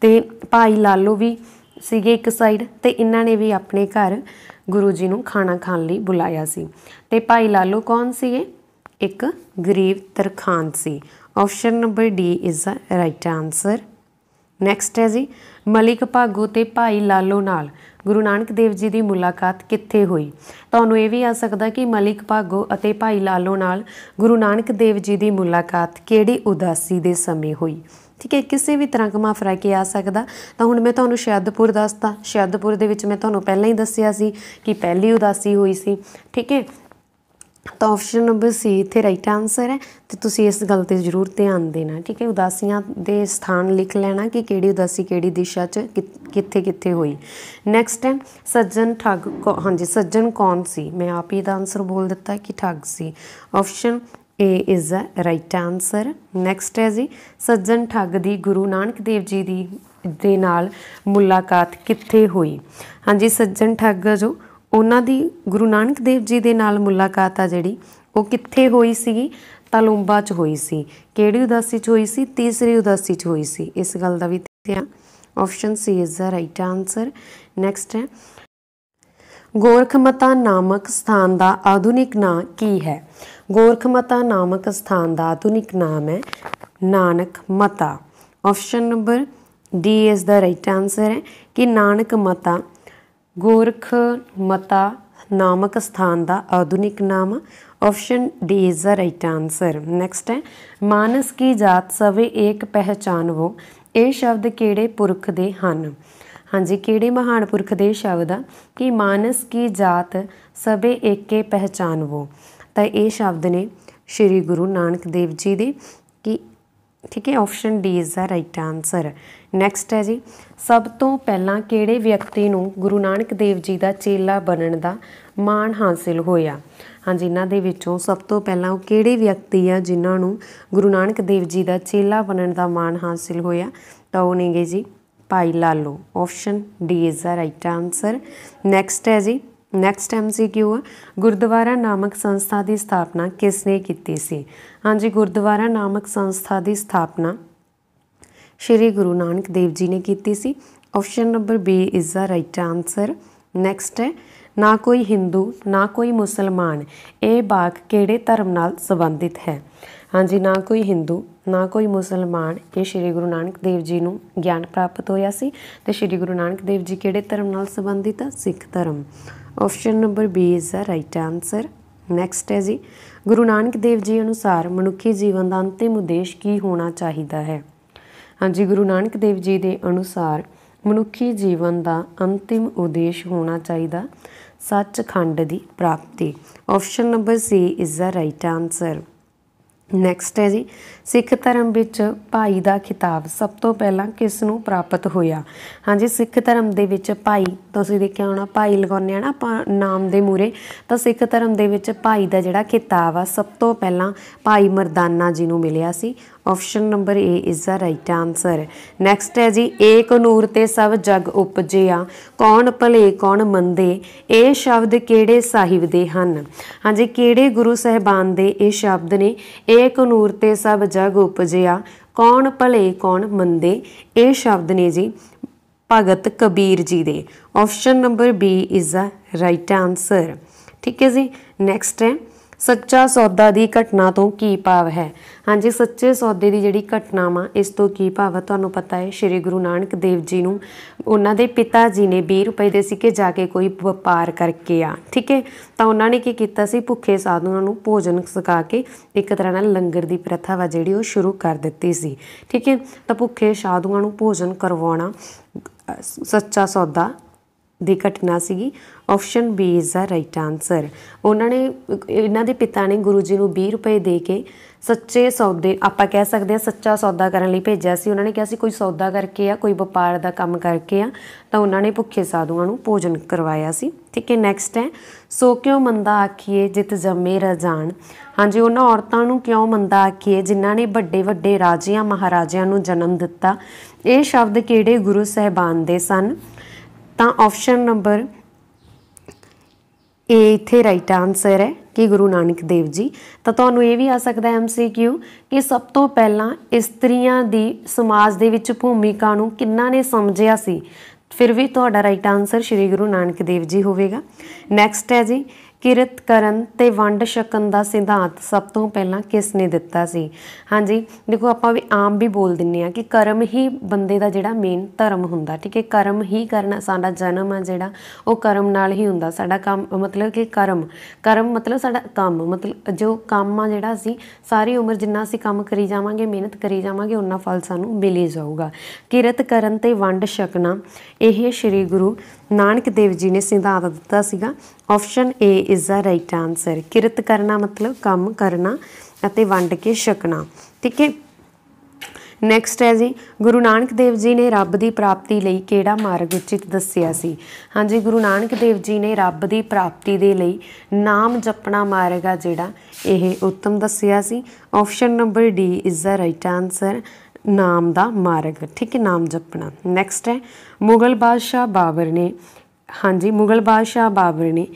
ਤੇ ਭਾਈ ਲਾਲੋ ਵੀ ਸੀਗੇ ਇੱਕ ਸਾਈਡ ਤੇ ਇਹਨਾਂ ਨੇ ਵੀ ਆਪਣੇ ਘਰ ਗੁਰੂ ਜੀ ਨੂੰ ਖਾਣਾ ਖਾਣ ਲਈ ਬੁਲਾਇਆ ਸੀ। ਤੇ ਭਾਈ ਲਾਲੋ ਕੌਣ ਸੀਗੇ? ਇੱਕ ਗਰੀਬ ਤਰਖਾਨ ਸੀ। Option number D is the right answer next ਹੈ ਜੀ, ਮਲਿਕ ਭਾਗੋ ਤੇ ਭਾਈ ਲਾਲੋ ਨਾਲ। ਗੁਰੂ ਨਾਨਕ ਦੇਵ ਜੀ ਦੀ ਮੁਲਾਕਾਤ ਕਿੱਥੇ ਹੋਈ? ਤੁਹਾਨੂੰ ਇਹ ਵੀ ਆ ਸਕਦਾ ਕਿ ਮਲਿਕ ਭਾਗੋ ਅਤੇ ਭਾਈ ਲਾਲੋ ਨਾਲ ਗੁਰੂ ਨਾਨਕ ਦੇਵ ਜੀ ਦੀ ਮੁਲਾਕਾਤ ਕਿਹੜੀ ਉਦਾਸੀ ਦੇ ਸਮੇਂ ਹੋਈ? ਠੀਕ ਹੈ, ਕਿਸੇ ਵੀ ਤਰ੍ਹਾਂ ਕਮਾ ਫਰਾ ਕੇ ਆ ਸਕਦਾ। ਤਾਂ ਹੁਣ ਮੈਂ ਤੁਹਾਨੂੰ ਸ਼ਹਿਦਪੁਰ ਦੱਸਤਾ ਸ਼ਹਿਦਪੁਰ ਦੇ ਵਿੱਚ ਮੈਂ ਤੁਹਾਨੂੰ ਪਹਿਲਾਂ ਹੀ ਦੱਸਿਆ ਸੀ ਕਿ ਪਹਿਲੀ ਉਦਾਸੀ ਹੋਈ ਸੀ। ਠੀਕ ਹੈ ਤਾਂ ਆਪਸ਼ਨ ਨੰਬਰ ਸੀ ਇੱਥੇ ਰਾਈਟ ਆਨਸਰ ਹੈ ਤੇ ਤੁਸੀਂ ਇਸ ਗੱਲ ਤੇ ਜ਼ਰੂਰ ਧਿਆਨ ਦੇਣਾ, ਠੀਕ ਹੈ? ਉਦਾਸੀਆਂ ਦੇ ਸਥਾਨ ਲਿਖ ਲੈਣਾ ਕਿ ਕਿਹੜੀ ਉਦਾਸੀ ਕਿਹੜੀ ਦਿਸ਼ਾ 'ਚ ਕਿੱਥੇ ਕਿੱਥੇ ਹੋਈ। ਨੈਕਸਟ ਹੈ, ਸੱਜਣ ਠੱਗ ਹਾਂਜੀ, ਸੱਜਣ ਕੌਣ ਸੀ? ਮੈਂ ਆਪ ਹੀ ਦਾ ਆਨਸਰ ਬੋਲ ਦਿੱਤਾ ਕਿ ਠੱਗ ਸੀ। Option A is a right answer next ਹੈ ਜੀ, ਸੱਜਣ ਠੱਗ ਦੀ ਗੁਰੂ ਨਾਨਕ ਦੇਵ ਜੀ ਦੀ, ਦੇ ਨਾਲ ਮੁਲਾਕਾਤ ਕਿੱਥੇ ਹੋਈ? ਹਾਂਜੀ, ਸੱਜਣ ਠੱਗ ਜੋ ਉਹਨਾਂ ਦੀ ਗੁਰੂ ਨਾਨਕ ਦੇਵ ਜੀ ਦੇ ਨਾਲ ਮੁਲਾਕਾਤ ਆ ਜਿਹੜੀ, ਉਹ ਕਿੱਥੇ ਹੋਈ ਸੀਗੀ? ਤਲੂੰਬਾ 'ਚ ਹੋਈ ਸੀ। ਕਿਹੜੀ ਉਦਾਸੀ 'ਚ ਹੋਈ ਸੀ? ਤੀਸਰੀ ਉਦਾਸੀ 'ਚ ਹੋਈ ਸੀ। ਇਸ ਗੱਲ ਦਾ ਵੀ ਧਿਆਨ option C is the right answer next ਹੈ। ਗੋਰਖਮਤਾ ਨਾਮਕ ਸਥਾਨ ਦਾ ਆਧੁਨਿਕ ਨਾਂ ਕੀ ਹੈ? ਗੋਰਖਮਤਾ ਨਾਮਕ ਸਥਾਨ ਦਾ ਆਧੁਨਿਕ ਨਾਮ ਹੈ Nanakmata. Option number D is the right answer ਹੈ ਕਿ ਨਾਨਕ ਮਤਾ ਗੋਰਖ ਮਤਾ ਨਾਮਕ ਸਥਾਨ ਦਾ ਆਧੁਨਿਕ ਨਾਮ option D is the right answer next ਹੈ, ਮਾਨਸ ਕੀ ਜਾਤ ਸਵੇ ਏਕ ਪਹਿਚਾਨਵੋ? ਇਹ ਸ਼ਬਦ ਕਿਹੜੇ ਪੁਰਖ ਦੇ ਹਨ? ਹਾਂਜੀ, ਕਿਹੜੇ ਮਹਾਨ ਪੁਰਖ ਦੇ ਸ਼ਬਦ ਆ? ਕਿ ਮਾਨਸ ਕੀ ਜਾਤ ਸਵੇ ਏਕੇ ਪਹਿਚਾਨਵੋ? ਤਾਂ ਇਹ ਸ਼ਬਦ ਨੇ ਸ੍ਰੀ ਗੁਰੂ ਨਾਨਕ ਦੇਵ ਜੀ ਦੇ। ਕਿ, ਠੀਕ ਹੈ option D is the right answer next ਹੈ ਜੀ। ਸਭ ਤੋਂ ਪਹਿਲਾਂ ਕਿਹੜੇ ਵਿਅਕਤੀ ਨੂੰ ਗੁਰੂ ਨਾਨਕ ਦੇਵ ਜੀ ਦਾ ਚੇਲਾ ਬਣਨ ਦਾ ਮਾਣ ਹਾਸਲ ਹੋਇਆ? ਹਾਂਜੀ, ਇਹਨਾਂ ਦੇ ਵਿੱਚੋਂ ਸਭ ਤੋਂ ਪਹਿਲਾਂ ਉਹ ਕਿਹੜੇ ਵਿਅਕਤੀ ਆ ਜਿਨ੍ਹਾਂ ਨੂੰ ਗੁਰੂ ਨਾਨਕ ਦੇਵ ਜੀ ਦਾ ਚੇਲਾ ਬਣਨ ਦਾ ਮਾਣ ਹਾਸਲ ਹੋਇਆ? ਤਾਂ ਉਹ ਨੇਗੇ ਜੀ, Bhai Lalo. Option D is the right answer next ਹੈ ਜੀ। ਨੈਕਸਟ ਐਮਸੀਕਿਊ ਆ। ਗੁਰਦੁਆਰਾ ਨਾਮਕ ਸੰਸਥਾ ਦੀ ਸਥਾਪਨਾ ਕਿਸ ਨੇ ਕੀਤੀ ਸੀ? ਹਾਂਜੀ, ਗੁਰਦੁਆਰਾ ਨਾਮਕ ਸੰਸਥਾ ਦੀ ਸਥਾਪਨਾ ਸ਼੍ਰੀ ਗੁਰੂ ਨਾਨਕ ਦੇਵ ਜੀ ਨੇ ਕੀਤੀ ਸੀ। Option number B is the right answer next ਹੈ, ਨਾ ਕੋਈ ਹਿੰਦੂ ਨਾ ਕੋਈ ਮੁਸਲਮਾਨ ਇਹ ਬਾਗ ਕਿਹੜੇ ਧਰਮ ਨਾਲ ਸੰਬੰਧਿਤ ਹੈ? ਹਾਂਜੀ, ਨਾ ਕੋਈ ਹਿੰਦੂ ਨਾ ਕੋਈ ਮੁਸਲਮਾਨ ਇਹ ਸ੍ਰੀ ਗੁਰੂ ਨਾਨਕ ਦੇਵ ਜੀ ਨੂੰ ਗਿਆਨ ਪ੍ਰਾਪਤ ਹੋਇਆ ਸੀ ਤੇ ਸ੍ਰੀ ਗੁਰੂ ਨਾਨਕ ਦੇਵ ਜੀ ਕਿਹੜੇ ਧਰਮ ਨਾਲ ਸੰਬੰਧਿਤ ਹੈ ਸਿੱਖ ਧਰਮ। Option number B is the right answer next ਹੈ ਜੀ, ਗੁਰੂ ਨਾਨਕ ਦੇਵ ਜੀ ਅਨੁਸਾਰ ਮਨੁੱਖੀ ਜੀਵਨ ਦਾ ਅੰਤਿਮ ਉਦੇਸ਼ ਕੀ ਹੋਣਾ ਚਾਹੀਦਾ ਹੈ? ਹਾਂਜੀ, ਗੁਰੂ ਨਾਨਕ ਦੇਵ ਜੀ ਦੇ ਅਨੁਸਾਰ ਮਨੁੱਖੀ ਜੀਵਨ ਦਾ ਅੰਤਿਮ ਉਦੇਸ਼ ਹੋਣਾ ਚਾਹੀਦਾ। ਸੱਚਖੰਡ ਦੀ ਪ੍ਰਾਪਤੀ। Option number C is the right answer next ਹੈ ਜੀ। ਸਿੱਖ ਧਰਮ ਵਿੱਚ ਭਾਈ ਦਾ ਖਿਤਾਬ ਸਭ ਤੋਂ ਪਹਿਲਾਂ ਕਿਸ ਨੂੰ ਪ੍ਰਾਪਤ ਹੋਇਆ? ਹਾਂਜੀ, ਸਿੱਖ ਧਰਮ ਦੇ ਵਿੱਚ ਭਾਈ, ਤੁਸੀਂ ਦੇਖਿਆ ਹੋਣਾ, ਭਾਈ ਲਗਾਉਂਦੇ ਆ ਨਾ ਆਪਾਂ ਨਾਮ ਦੇ ਮੂਰੇ ਤਾਂ ਸਿੱਖ ਧਰਮ ਦੇ ਵਿੱਚ ਭਾਈ ਦਾ ਜਿਹੜਾ ਖਿਤਾਬ ਆ, ਸਭ ਤੋਂ ਪਹਿਲਾਂ ਭਾਈ ਮਰਦਾਨਾ ਜੀ ਨੂੰ ਮਿਲਿਆ ਸੀ। Option number A is the right answer next ਹੈ ਜੀ, ਏਕ ਨੂਰ ਤੇ ਸਭ ਜਗ ਉਪਜਿਆ। ਕੌਣ ਭਲੇ, ਕੌਣ ਮੰਦੇ, ਇਹ ਸ਼ਬਦ ਕਿਹੜੇ ਸਾਹਿਬ ਦੇ ਹਨ? ਹਾਂਜੀ, ਕਿਹੜੇ ਗੁਰੂ ਸਹਿਬਾਨ ਦੇ ਇਹ ਸ਼ਬਦ ਨੇ? ਏਕ ਨੂਰ ਤੇ ਸਭ ਜਗ ਉਪਜਿਆ ਕੌਣ ਭਲੇ, ਕੌਣ ਮੰਦੇ? ਇਹ ਸ਼ਬਦ ਨੇ ਜੀ ਭਗਤ ਕਬੀਰ ਜੀ ਦੇ। Option number B is the right answer ਠੀਕ ਹੈ ਜੀ? ਨੈਕਸਟ ਹੈ। ਸੱਚਾ ਸੌਦਾ ਦੀ ਘਟਨਾ ਤੋਂ ਕੀ ਭਾਵ ਹੈ? ਹਾਂਜੀ, ਸੱਚੇ ਸੌਦੇ ਦੀ ਜਿਹੜੀ ਘਟਨਾ ਵਾ, ਇਸ ਤੋਂ ਕੀ ਭਾਵ ਹੈ ਤੁਹਾਨੂੰ ਪਤਾ ਹੈ? ਸ੍ਰੀ ਗੁਰੂ ਨਾਨਕ ਦੇਵ ਜੀ ਨੂੰ, ਉਹਨਾਂ ਦੇ ਪਿਤਾ ਜੀ ਨੇ 20 ਰੁਪਏ ਦੇ ਸਿੱਕੇ ਜਾ ਕੇ ਕੋਈ ਵਪਾਰ ਕਰਕੇ ਆ, ਠੀਕ ਹੈ? ਤਾਂ ਉਹਨਾਂ ਨੇ ਕੀ ਕੀਤਾ ਸੀ? ਭੁੱਖੇ ਸਾਧੂਆਂ ਨੂੰ ਭੋਜਨ ਸਕਾ ਕੇ ਇੱਕ ਤਰ੍ਹਾਂ ਨਾਲ ਲੰਗਰ ਦੀ ਪ੍ਰਥਾ ਵਾ ਜਿਹੜੀ ਉਹ ਸ਼ੁਰੂ ਕਰ ਦਿੱਤੀ ਸੀ, ਠੀਕ ਹੈ? ਤਾਂ ਭੁੱਖੇ ਸਾਧੂਆਂ ਨੂੰ ਭੋਜਨ ਕਰਵਾਉਣਾ ਸੱਚਾ ਸੌਦਾ ਦੀ ਘਟਨਾ ਸੀਗੀ। Option B is the right answer ਉਹਨਾਂ ਨੇ, ਇਹਨਾਂ ਦੇ ਪਿਤਾ ਨੇ ਗੁਰੂ ਜੀ ਨੂੰ 20 ਰੁਪਏ ਦੇ ਕੇ ਸੱਚੇ ਸੌਦੇ, ਆਪਾਂ ਕਹਿ ਸਕਦੇ ਆ ਸੱਚਾ ਸੌਦਾ ਕਰਨ ਲਈ ਭੇਜਿਆ ਸੀ। ਉਹਨਾਂ ਨੇ ਕਿਹਾ ਸੀ, ਕੋਈ ਸੌਦਾ ਕਰਕੇ ਆ, ਕੋਈ ਵਪਾਰ ਦਾ ਕੰਮ ਕਰਕੇ ਆ, ਤਾਂ ਉਹਨਾਂ ਨੇ ਭੁੱਖੇ ਸਾਧੂਆਂ ਨੂੰ ਭੋਜਨ ਕਰਵਾਇਆ ਸੀ। ਠੀਕ ਹੈ ਨੈਕਸਟ ਹੈ, ਸੋ ਕਿਉਂ ਮੰਦਾ ਆਖੀਏ ਜਿਤ ਜੰਮੇ ਰਜਾਨ ਹਾਂਜੀ, ਉਹਨਾਂ ਔਰਤਾਂ ਨੂੰ ਕਿਉਂ ਮੰਦਾ ਆਖੀਏ ਜਿਨ੍ਹਾਂ ਨੇ ਵੱਡੇ ਵੱਡੇ ਰਾਜਿਆਂ, ਮਹਾਰਾਜਿਆਂ ਨੂੰ ਜਨਮ ਦਿੱਤਾ? ਇਹ ਸ਼ਬਦ ਕਿਹੜੇ ਗੁਰੂ ਸਹਿਬਾਨ ਦੇ ਸਨ? ਤਾਂ ਆਪਸ਼ਨ ਨੰਬਰ ਏ ਇੱਥੇ ਰਾਈਟ ਆਨਸਰ ਹੈ, ਕਿ ਗੁਰੂ ਨਾਨਕ ਦੇਵ ਜੀ। ਤਾਂ ਤੁਹਾਨੂੰ ਇਹ ਵੀ ਆ ਸਕਦਾ ਹੈ ਐਮਸੀਕਿਊ ਕਿ ਸਭ ਤੋਂ ਪਹਿਲਾਂ ਇਸਤਰੀਆਂ ਦੀ ਸਮਾਜ ਦੇ ਵਿੱਚ ਭੂਮਿਕਾ ਨੂੰ ਕਿੰਨਾ ਨੇ ਸਮਝਿਆ ਸੀ। ਫਿਰ ਵੀ ਤੁਹਾਡਾ ਰਾਈਟ ਆਨਸਰ ਸ੍ਰੀ ਗੁਰੂ ਨਾਨਕ ਦੇਵ ਜੀ ਹੋਵੇਗਾ। ਨੈਕਸਟ ਹੈ ਜੀ ਕਿਰਤ ਕਰਨ ਤੇ ਵੰਡ ਛਕਣ ਦਾ ਸਿਧਾਂਤ ਸਭ ਤੋਂ ਪਹਿਲਾਂ ਕਿਸ ਨੇ ਦਿੱਤਾ ਸੀ? ਹਾਂਜੀ, ਦੇਖੋ ਆਪਾਂ ਵੀ ਆਮ ਵੀ ਬੋਲ ਦਿੰਨੇ ਆ ਕਿ ਕਰਮ ਹੀ ਬੰਦੇ ਦਾ ਜਿਹੜਾ ਮੇਨ ਧਰਮ ਹੁੰਦਾ, ਠੀਕ ਹੈ? ਕਰਮ ਹੀ ਕਰਨਾ, ਸਾਡਾ ਜਨਮ ਆ ਜਿਹੜਾ, ਉਹ ਕਰਮ ਨਾਲ ਹੀ ਹੁੰਦਾ। ਸਾਡਾ ਕੰਮ ਮਤਲਬ ਕਿ ਕਰਮ। ਕਰਮ ਮਤਲਬ ਸਾਡਾ ਕੰਮ, ਮਤਲਬ ਜੋ ਕੰਮ ਆ ਜਿਹੜਾ ਅਸੀਂ ਸਾਰੀ ਉਮਰ ਜਿੰਨਾ ਅਸੀਂ ਕੰਮ ਕਰੀ ਜਾਵਾਂਗੇ, ਮਿਹਨਤ ਕਰੀ ਜਾਵਾਂਗੇ ਉਹਨਾਂ ਫਲ ਸਾਨੂੰ ਮਿਲ ਜਾਊਗਾ। ਕਿਰਤ ਕਰਨ ਤੇ ਵੰਡ ਛਕਣਾ, ਇਹ ਸ੍ਰੀ ਗੁਰੂ ਨਾਨਕ ਦੇਵ ਜੀ ਨੇ ਸਿਧਾਂਤ ਦਿੱਤਾ ਸੀਗਾ। Option A is the right answer ਕਿਰਤ ਕਰਨਾ ਮਤਲਬ ਕੰਮ ਕਰਨਾ ਅਤੇ ਵੰਡ ਕੇ ਛਕਣਾ। ਠੀਕ ਹੈ? ਨੈਕਸਟ ਹੈ ਜੀ, ਗੁਰੂ ਨਾਨਕ ਦੇਵ ਜੀ ਨੇ ਰੱਬ ਦੀ ਪ੍ਰਾਪਤੀ ਲਈ ਕਿਹੜਾ ਮਾਰਗ ਉਚਿਤ ਦੱਸਿਆ ਸੀ? ਹਾਂਜੀ, ਗੁਰੂ ਨਾਨਕ ਦੇਵ ਜੀ ਨੇ ਰੱਬ ਦੀ ਪ੍ਰਾਪਤੀ ਦੇ ਲਈ ਨਾਮ ਜਪਣਾ ਮਾਰਗ ਆ ਜਿਹੜਾ, ਇਹ ਉੱਤਮ ਦੱਸਿਆ ਸੀ। Option number D is the right answer ਨਾਮ ਦਾ ਮਾਰਗ। ਠੀਕ ਹੈ, ਨਾਮ ਜਪਣਾ। ਨੈਕਸਟ ਹੈ, ਮੁਗਲ ਬਾਦਸ਼ਾਹ ਬਾਬਰ ਨੇ ਹਾਂਜੀ, ਮੁਗਲ ਬਾਦਸ਼ਾਹ ਬਾਬਰ ਨੇ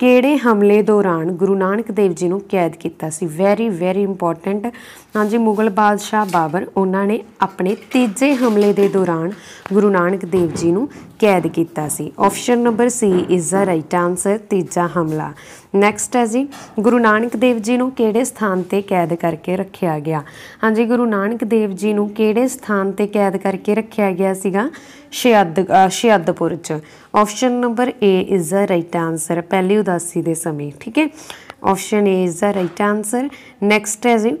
ਕਿਹੜੇ ਹਮਲੇ ਦੌਰਾਨ ਗੁਰੂ ਨਾਨਕ ਦੇਵ ਜੀ ਨੂੰ ਕੈਦ ਕੀਤਾ ਸੀ? ਵੈਰੀ ਵੈਰੀ ਇੰਪੋਰਟੈਂਟ ਹਾਂਜੀ, ਮੁਗਲ ਬਾਦਸ਼ਾਹ ਬਾਬਰ ਉਹਨਾਂ ਨੇ ਆਪਣੇ ਤੀਜੇ ਹਮਲੇ ਦੇ ਦੌਰਾਨ ਗੁਰੂ ਨਾਨਕ ਦੇਵ ਜੀ ਨੂੰ ਕੈਦ ਕੀਤਾ ਸੀ। Option number C is the right answer ਤੀਜਾ ਹਮਲਾ। ਨੈਕਸਟ ਹੈ ਜੀ, ਗੁਰੂ ਨਾਨਕ ਦੇਵ ਜੀ ਨੂੰ ਕਿਹੜੇ ਸਥਾਨ ਤੇ ਕੈਦ ਕਰਕੇ ਰੱਖਿਆ ਗਿਆ? ਹਾਂਜੀ, ਗੁਰੂ ਨਾਨਕ ਦੇਵ ਜੀ ਨੂੰ ਕਿਹੜੇ ਸਥਾਨ ਤੇ ਕੈਦ ਕਰਕੇ ਰੱਖਿਆ ਗਿਆ ਸੀਗਾ? ਸ਼ਿਆਦ ਸ਼ਿਆਦਪੁਰ ਚ। Option number A is the right answer ਪਹਿਲੀ ਉਦਾਸੀ ਦੇ ਸਮੇਂ, ਠੀਕ ਹੈ? Option A is the right answer next ਹੈ ਜੀ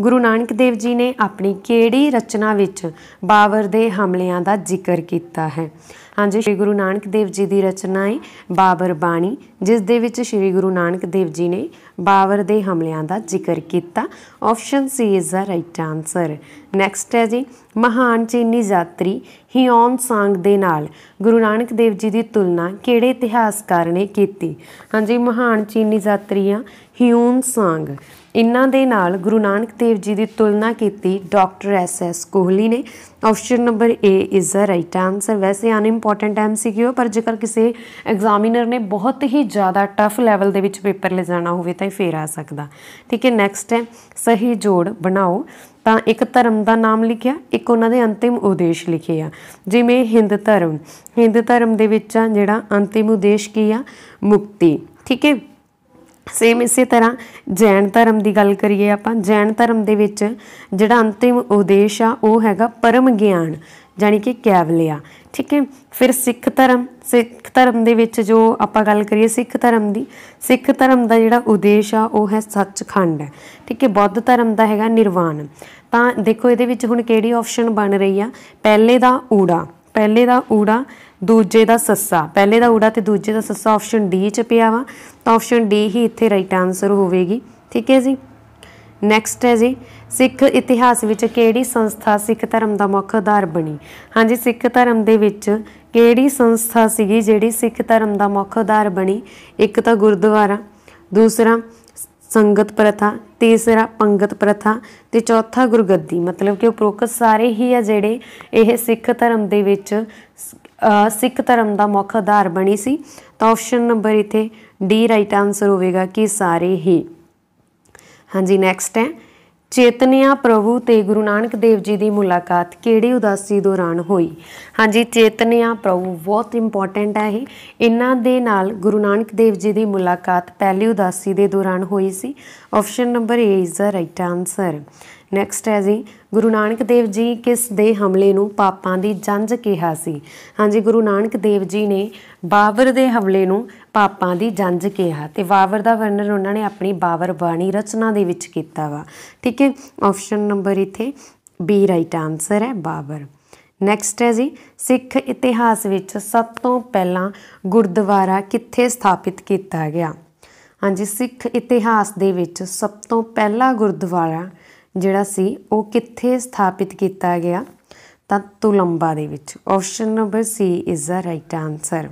ਗੁਰੂ ਨਾਨਕ ਦੇਵ ਜੀ ਨੇ ਆਪਣੀ ਕਿਹੜੀ ਰਚਨਾ ਵਿੱਚ ਬਾਬਰ ਦੇ ਹਮਲਿਆਂ ਦਾ ਜ਼ਿਕਰ ਕੀਤਾ ਹੈ? ਹਾਂਜੀ, ਸ੍ਰੀ ਗੁਰੂ ਨਾਨਕ ਦੇਵ ਜੀ ਦੀ ਰਚਨਾ ਹੈ ਬਾਬਰ ਬਾਣੀ, ਜਿਸ ਦੇ ਵਿੱਚ ਸ੍ਰੀ ਗੁਰੂ ਨਾਨਕ ਦੇਵ ਜੀ ਨੇ ਬਾਬਰ ਦੇ ਹਮਲਿਆਂ ਦਾ ਜ਼ਿਕਰ ਕੀਤਾ। Option C is the right answer next ਹੈ ਜੀ, ਮਹਾਨ ਚੀਨੀ ਯਾਤਰੀ ਹਿਓਨ ਸਾਂਗ ਦੇ ਨਾਲ ਗੁਰੂ ਨਾਨਕ ਦੇਵ ਜੀ ਦੀ ਤੁਲਨਾ ਕਿਹੜੇ ਇਤਿਹਾਸਕਾਰ ਨੇ ਕੀਤੀ? ਹਾਂਜੀ, ਮਹਾਨ ਚੀਨੀ ਯਾਤਰੀਆਂ ਹਿਊਨ ਸੰਗ। ਇਹਨਾਂ ਦੇ ਨਾਲ ਗੁਰੂ ਨਾਨਕ ਦੇਵ ਜੀ ਦੀ ਤੁਲਨਾ ਕੀਤੀ ਡਾਕਟਰ ਐਸ ਐਸ ਕੋਹਲੀ ਨੇ। Option number A is the right answer ਵੈਸੇ ਅਨਇੰਪੋਰਟੈਂਟ ਐਮਸੀਕਿਊ ਪਰ ਜੇਕਰ ਕਿਸੇ ਐਗਜ਼ਾਮੀਨਰ ਨੇ ਬਹੁਤ ਹੀ ਜ਼ਿਆਦਾ ਟਫ ਲੈਵਲ ਦੇ ਵਿੱਚ ਪੇਪਰ ਲੈ ਜਾਣਾ ਹੋਵੇ ਤਾਂ ਇਹ ਫੇਰ ਆ ਸਕਦਾ। ਠੀਕ ਹੈ ਨੈਕਸਟ ਹੈ, ਸਹੀ ਜੋੜ ਬਣਾਓ। ਤਾਂ ਇੱਕ ਧਰਮ ਦਾ ਨਾਮ ਲਿਖਿਆ, ਇੱਕ ਉਹਨਾਂ ਦੇ ਅੰਤਿਮ ਉਦੇਸ਼ ਲਿਖੇ ਆ। ਜਿਵੇਂ ਹਿੰਦ ਧਰਮ। ਹਿੰਦ ਧਰਮ ਦੇ ਵਿੱਚ ਆ ਜਿਹੜਾ ਅੰਤਿਮ ਉਦੇਸ਼ ਕੀ ਆ? ਮੁਕਤੀ। ਠੀਕ ਹੈ ਸੇਮ ਇਸੇ ਤਰ੍ਹਾਂ ਜੈਨ ਧਰਮ ਦੀ ਗੱਲ ਕਰੀਏ ਆਪਾਂ, ਜੈਨ ਧਰਮ ਦੇ ਵਿੱਚ ਜਿਹੜਾ ਅੰਤਿਮ ਉਦੇਸ਼ ਆ, ਉਹ ਹੈਗਾ ਪਰਮ ਗਿਆਨ ਜਾਨੀ ਕਿ ਕੈਵਲਿਆ। ਠੀਕ ਹੈ? ਫਿਰ ਸਿੱਖ ਧਰਮ ਸਿੱਖ ਧਰਮ ਦੇ ਵਿੱਚ ਜੋ ਆਪਾਂ ਗੱਲ ਕਰੀਏ ਸਿੱਖ ਧਰਮ ਦੀ, ਸਿੱਖ ਧਰਮ ਦਾ ਜਿਹੜਾ ਉਦੇਸ਼ ਆ, ਉਹ ਹੈ ਸੱਚਖੰਡ। ਠੀਕ ਹੈ? ਬੁੱਧ ਧਰਮ ਦਾ ਹੈਗਾ ਨਿਰਵਾਣ। ਤਾਂ ਦੇਖੋ ਇਹਦੇ ਵਿੱਚ ਹੁਣ ਕਿਹੜੀ ਆਪਸ਼ਨ ਬਣ ਰਹੀ ਆ? ਪਹਿਲੇ ਦਾ ਊੜਾ, ਪਹਿਲੇ ਦਾ ਊੜਾ ਦੂਜੇ ਦਾ ਸੱਸਾ। ਪਹਿਲੇ ਦਾ ਊੜਾ ਤੇ ਦੂਜੇ ਦਾ ਸੱਸਾ ਆਪਸ਼ਨ ਡੀ ਚ ਪਿਆ ਵਾ। ਤਾਂ ਆਪਸ਼ਨ ਡੀ ਹੀ ਇੱਥੇ ਰਾਈਟ ਆਨਸਰ ਹੋਵੇਗੀ। ਠੀਕ ਹੈ ਜੀ? ਨੈਕਸਟ ਹੈ ਜੀ, ਸਿੱਖ ਇਤਿਹਾਸ ਵਿੱਚ ਕਿਹੜੀ ਸੰਸਥਾ ਸਿੱਖ ਧਰਮ ਦਾ ਮੁੱਖ ਆਧਾਰ ਬਣੀ? ਹਾਂਜੀ, ਸਿੱਖ ਧਰਮ ਦੇ ਵਿੱਚ ਕਿਹੜੀ ਸੰਸਥਾ ਸੀਗੀ ਜਿਹੜੀ ਸਿੱਖ ਧਰਮ ਦਾ ਮੁੱਖ ਆਧਾਰ ਬਣੀ? ਇੱਕ ਤਾਂ ਗੁਰਦੁਆਰਾ, ਦੂਸਰਾ ਸੰਗਤ ਪ੍ਰਥਾ, ਤੀਸਰਾ ਪੰਗਤ ਪ੍ਰਥਾ ਤੇ ਚੌਥਾ ਗੁਰਗੱਦੀ। ਮਤਲਬ ਕਿ ਉਪਰੋਕਤ ਸਾਰੇ ਹੀ ਆ ਜਿਹੜੇ ਇਹ ਸਿੱਖ ਧਰਮ ਦੇ ਵਿੱਚ ਸਿੱਖ ਧਰਮ ਦਾ ਮੁੱਖ ਆਧਾਰ ਬਣੀ ਸੀ, ਤਾਂ ਆਪਸ਼ਨ ਨੰਬਰ ਇਥੇ ਡੀ ਰਾਈਟ ਆਨਸਰ ਹੋਵੇਗਾ ਕਿ ਸਾਰੇ ਹੀ। ਹਾਂਜੀ ਨੈਕਸਟ ਹੈ। ਚੇਤਨਿਆ ਪ੍ਰਭੂ ਤੇ ਗੁਰੂ ਨਾਨਕ ਦੇਵ ਜੀ ਦੀ ਮੁਲਾਕਾਤ ਕਿਹੜੀ ਉਦਾਸੀ ਦੌਰਾਨ ਹੋਈ? ਹਾਂਜੀ, ਚੇਤਨਿਆ ਪ੍ਰਭੂ ਬਹੁਤ ਇੰਪੋਰਟੈਂਟ ਹੈ ਇਹ। ਇਹਨਾਂ ਦੇ ਨਾਲ ਗੁਰੂ ਨਾਨਕ ਦੇਵ ਜੀ ਦੀ ਮੁਲਾਕਾਤ ਪਹਿਲੀ ਉਦਾਸੀ ਦੇ ਦੌਰਾਨ ਹੋਈ ਸੀ। Option number A is the right answer next ਹੈ ਜੀ, ਗੁਰੂ ਨਾਨਕ ਦੇਵ ਜੀ ਕਿਸ ਦੇ ਹਮਲੇ ਨੂੰ ਪਾਪਾਂ ਦੀ ਜੰਜ ਕਿਹਾ ਸੀ? ਹਾਂਜੀ, ਗੁਰੂ ਨਾਨਕ ਦੇਵ ਜੀ ਨੇ ਬਾਬਰ ਦੇ ਹਮਲੇ ਨੂੰ ਪਾਪਾਂ ਦੀ ਜੰਜ ਕਿਹਾ ਤੇ ਬਾਬਰ ਦਾ ਵਰਣਨ ਉਹਨਾਂ ਨੇ ਆਪਣੀ ਬਾਬਰ ਬਾਣੀ ਰਚਨਾ ਦੇ ਵਿੱਚ ਕੀਤਾ ਵਾ। ਠੀਕ ਹੈ ਆਪਸ਼ਨ ਨੰਬਰ ਇੱਥੇ ਬੀ ਰਾਈਟ ਆਨਸਰ ਹੈ, ਬਾਬਰ। ਨੈਕਸਟ ਹੈ ਜੀ, ਸਿੱਖ ਇਤਿਹਾਸ ਵਿੱਚ ਸਭ ਤੋਂ ਪਹਿਲਾਂ ਗੁਰਦੁਆਰਾ ਕਿੱਥੇ ਸਥਾਪਿਤ ਕੀਤਾ ਗਿਆ? ਹਾਂਜੀ, ਸਿੱਖ ਇਤਿਹਾਸ ਦੇ ਵਿੱਚ ਸਭ ਤੋਂ ਪਹਿਲਾ ਗੁਰਦੁਆਰਾ ਜਿਹੜਾ ਸੀ, ਉਹ ਕਿੱਥੇ ਸਥਾਪਿਤ ਕੀਤਾ ਗਿਆ? ਤਾਂ ਤੁਲੰਬਾ ਦੇ ਵਿੱਚ। Option number C is the right answer